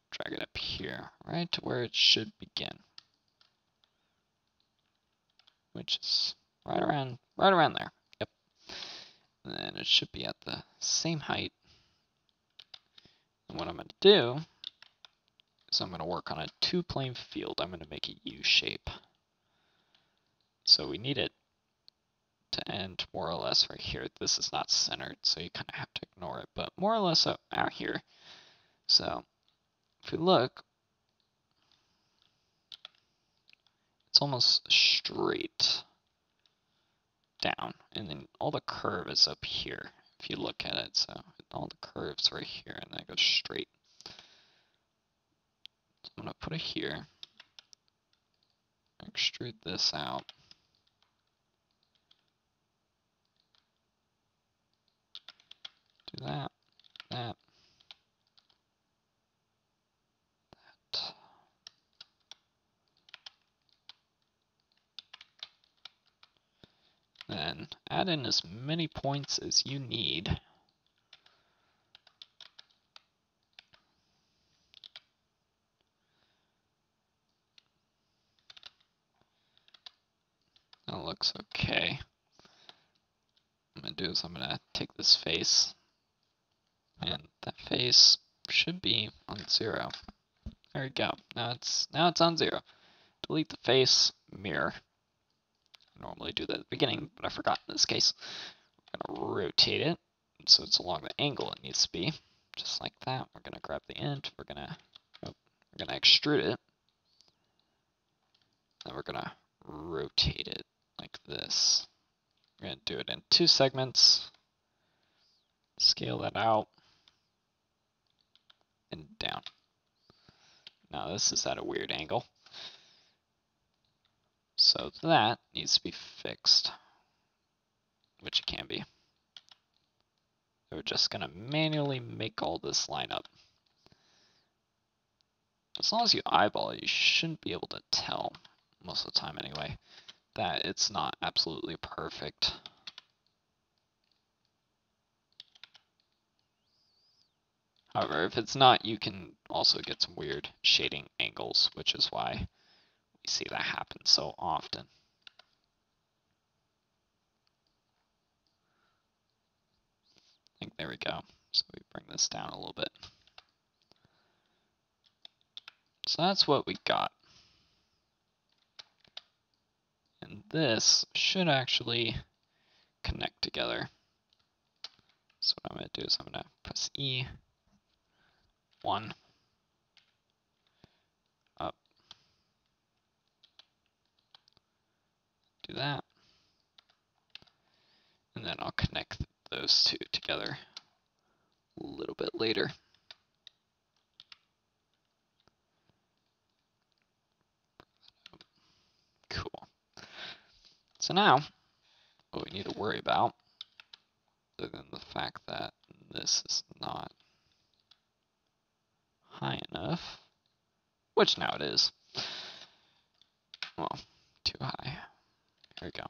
Drag it up here, right to where it should begin. Which is right around, right around there. Yep. And then it should be at the same height. And what I'm going to do is I'm going to work on a two-plane field. I'm going to make a U shape. So we need it to end more or less right here. This is not centered, so you kind of have to ignore it, but more or less out here. So if we look, it's almost straight down, and then all the curve is up here if you look at it. So all the curves right here, and then it goes straight. So I'm going to put it here, extrude this out. Do that, that, that. Then add in as many points as you need. That looks okay. What I'm to do is I'm to take this face and that face should be on zero. There we go. Now it's now it's on zero. Delete the face, mirror. I normally do that at the beginning, but I forgot in this case. We're gonna rotate it so it's along the angle it needs to be. Just like that. We're gonna grab the end, we're gonna oh, we're gonna extrude it. Then we're gonna rotate it like this. We're gonna do it in two segments. Scale that out and down. Now this is at a weird angle. So that needs to be fixed, which it can be. We're just going to manually make all this line up. As long as you eyeball it, you shouldn't be able to tell, most of the time anyway, that it's not absolutely perfect. However, if it's not, you can also get some weird shading angles, which is why we see that happen so often. I think there we go. So we bring this down a little bit. So that's what we got. And this should actually connect together. So what I'm going to do is I'm going to press E one up. Do that. And then I'll connect those two together a little bit later. Cool. So now, what we need to worry about, other than the fact that this is not high enough, which now it is. Well, too high. Here we go.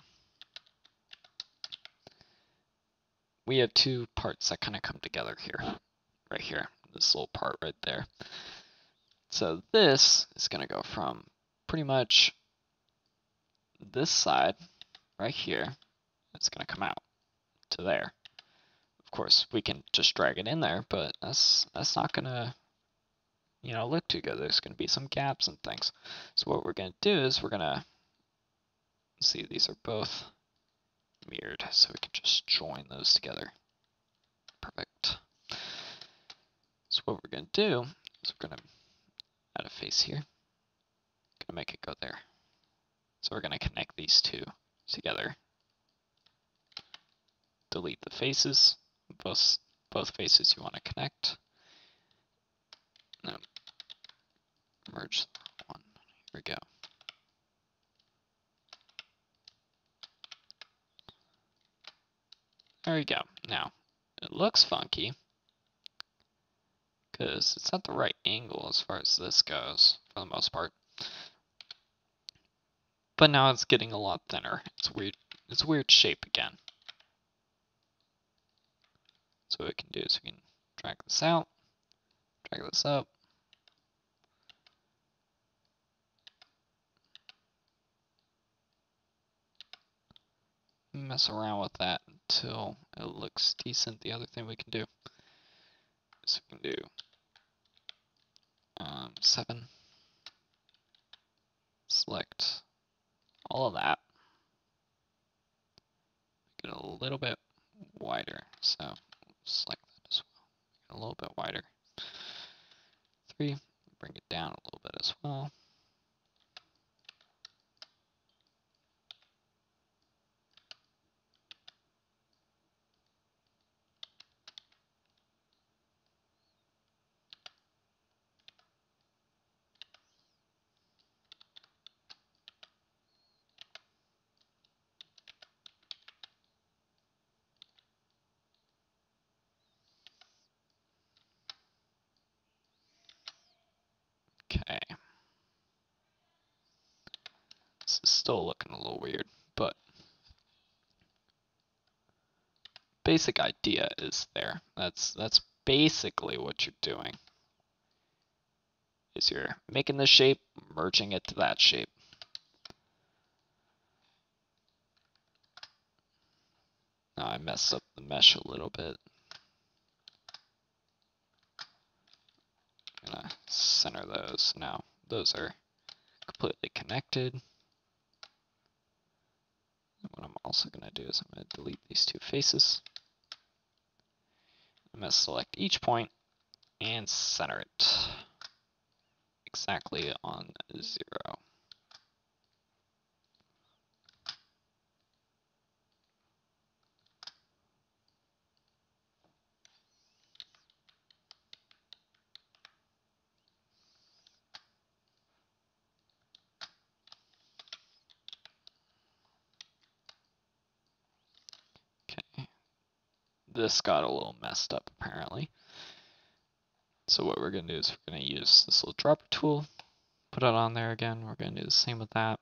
We have two parts that kind of come together here, right here, this little part right there. So this is going to go from pretty much this side right here, it's going to come out to there. Of course, we can just drag it in there, but that's that's not going to you know, look too good. There's going to be some gaps and things. So what we're going to do is we're going to see these are both mirrored, so we can just join those together. perfect. So what we're gonna do is we're gonna add a face here. Gonna make it go there. So we're gonna connect these two together. Delete the faces, both both faces you want to connect. No. Merge one. Here we go. There we go. Now, it looks funky because it's at the right angle as far as this goes for the most part. But now it's getting a lot thinner. It's weird. It's a weird shape again. So what we can do is we can drag this out, drag this up. Mess around with that until it looks decent. The other thing we can do is we can do um, 7, select all of that, make it a little bit wider, so select that as well, a little bit wider. 3, bring it down a little bit as well. Okay. This is still looking a little weird, but basic idea is there. That's that's basically what you're doing. Is you're making the shape, merging it to that shape. Now I messed up the mesh a little bit. I'm gonna center those. Now, those are completely connected. What I'm also gonna do is I'm gonna delete these two faces. I'm gonna select each point and center it exactly on zero. This got a little messed up apparently. So what we're going to do is we're going to use this little dropper tool, put it on there again. We're going to do the same with that.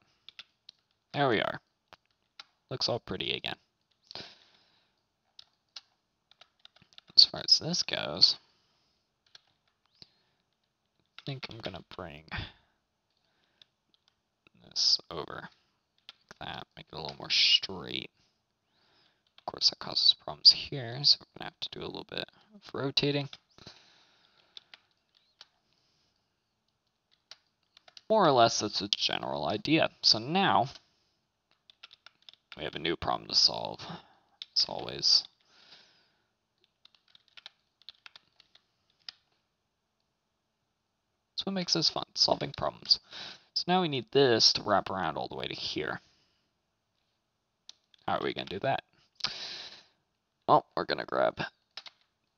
There we are. Looks all pretty again. As far as this goes, I think I'm going to bring this over like that, make it a little more straight. Of course, that causes problems here, so we're going to have to do a little bit of rotating. More or less, that's a general idea. So now, we have a new problem to solve, as always. That's what makes this fun, solving problems. So now we need this to wrap around all the way to here. How are we going to do that? Well, we're going to grab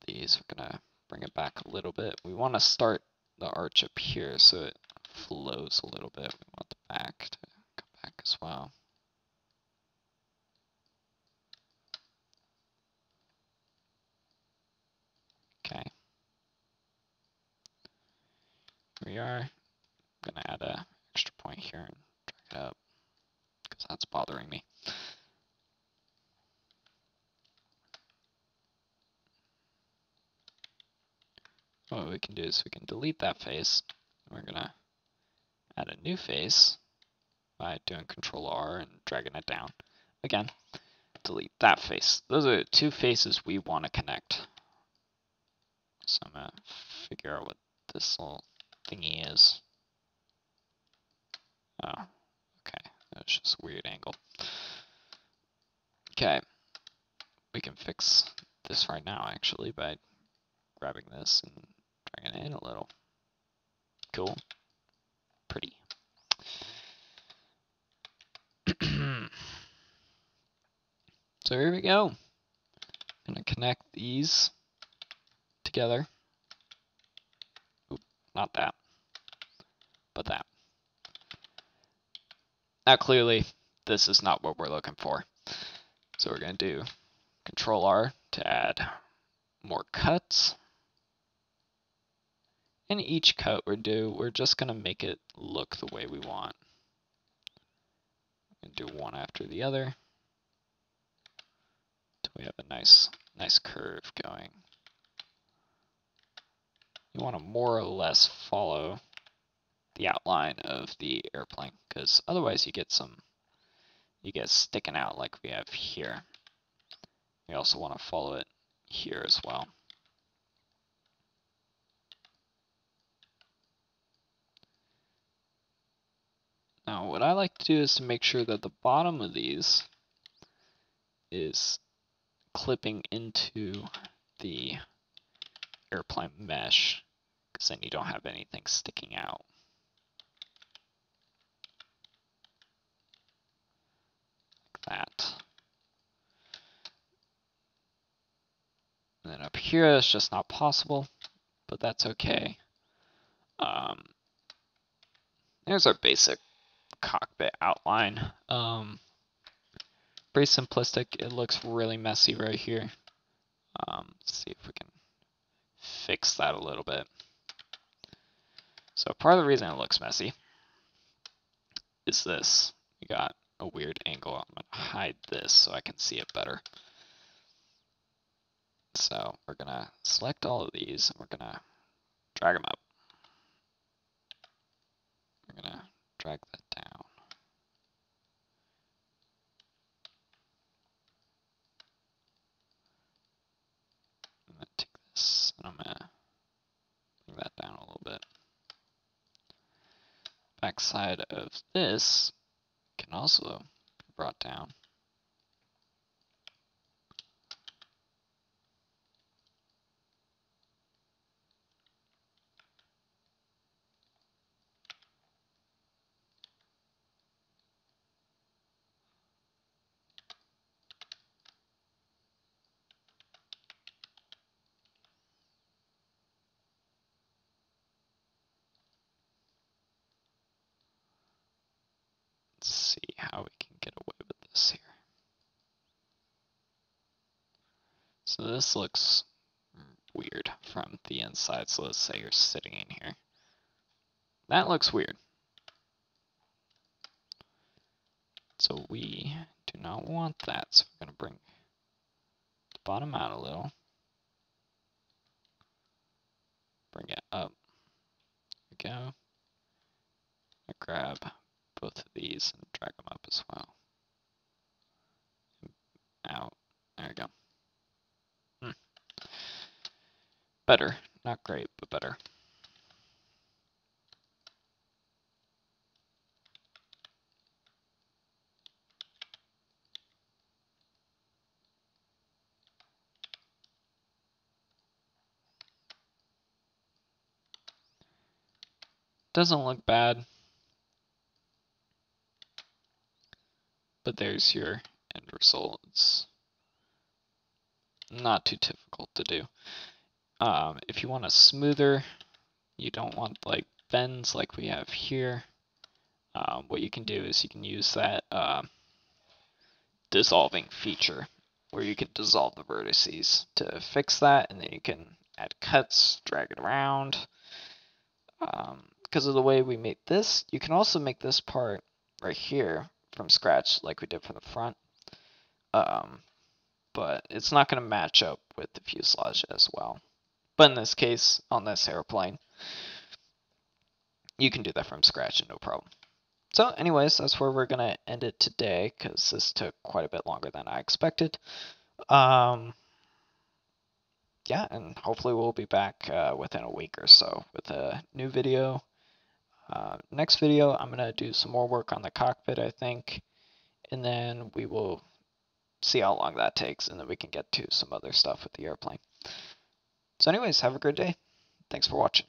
these. We're going to bring it back a little bit. We want to start the arch up here so it flows a little bit. We want the back to come back as well. Okay. Here we are. I'm going to add an extra point here and drag it up because that's bothering me. What we can do is we can delete that face. We're going to add a new face by doing Control R and dragging it down. Again, delete that face. Those are the two faces we want to connect. So I'm going to figure out what this little thingy is. Oh, okay. That's just a weird angle. Okay. We can fix this right now actually by grabbing this and dragging it in a little. Cool. Pretty. so here we go. Gonna connect these together. Oop, not that, but that. Now clearly, this is not what we're looking for. So we're gonna do Control R to add more cuts. And each cut we do, we're just gonna make it look the way we want. And do one after the other. Until we have a nice, nice curve going. You want to more or less follow the outline of the airplane, because otherwise you get some, you get sticking out like we have here. We also want to follow it here as well. Now what I like to do is to make sure that the bottom of these is clipping into the airplane mesh because then you don't have anything sticking out. Like that. And then up here, it's just not possible, but that's okay. Um, there's our basic cockpit outline. Um, pretty simplistic. It looks really messy right here. Um, let's see if we can fix that a little bit. So part of the reason it looks messy is this. We got a weird angle. I'm going to hide this so I can see it better. So we're going to select all of these and we're going to drag them up. We're going to drag that down. I'm going to take this and I'm going to bring that down a little bit. Backside of this can also be brought down. see how we can get away with this here. So looks weird from the inside. So let's say you're sitting in here. That looks weird. So we do not want that. So we're going to bring the bottom out a little. Bring it up. There we go. I grab both of these and drag them up as well. Out. There we go. Hmm. Better. Not great, but better. Doesn't look bad. but there's your end result. It's not too difficult to do. Um, if you want a smoother, you don't want like bends like we have here, um, what you can do is you can use that uh, dissolving feature where you can dissolve the vertices to fix that and then you can add cuts, drag it around. Um, because of the way we made this, you can also make this part right here from scratch like we did for the front. Um, but it's not going to match up with the fuselage as well. But in this case, on this airplane, you can do that from scratch and no problem. So anyways, that's where we're going to end it today because this took quite a bit longer than I expected. Um, yeah, and hopefully we'll be back uh, within a week or so with a new video. Uh, next video, I'm going to do some more work on the cockpit, I think, and then we will see how long that takes, and then we can get to some other stuff with the airplane. So anyways, have a great day. Thanks for watching.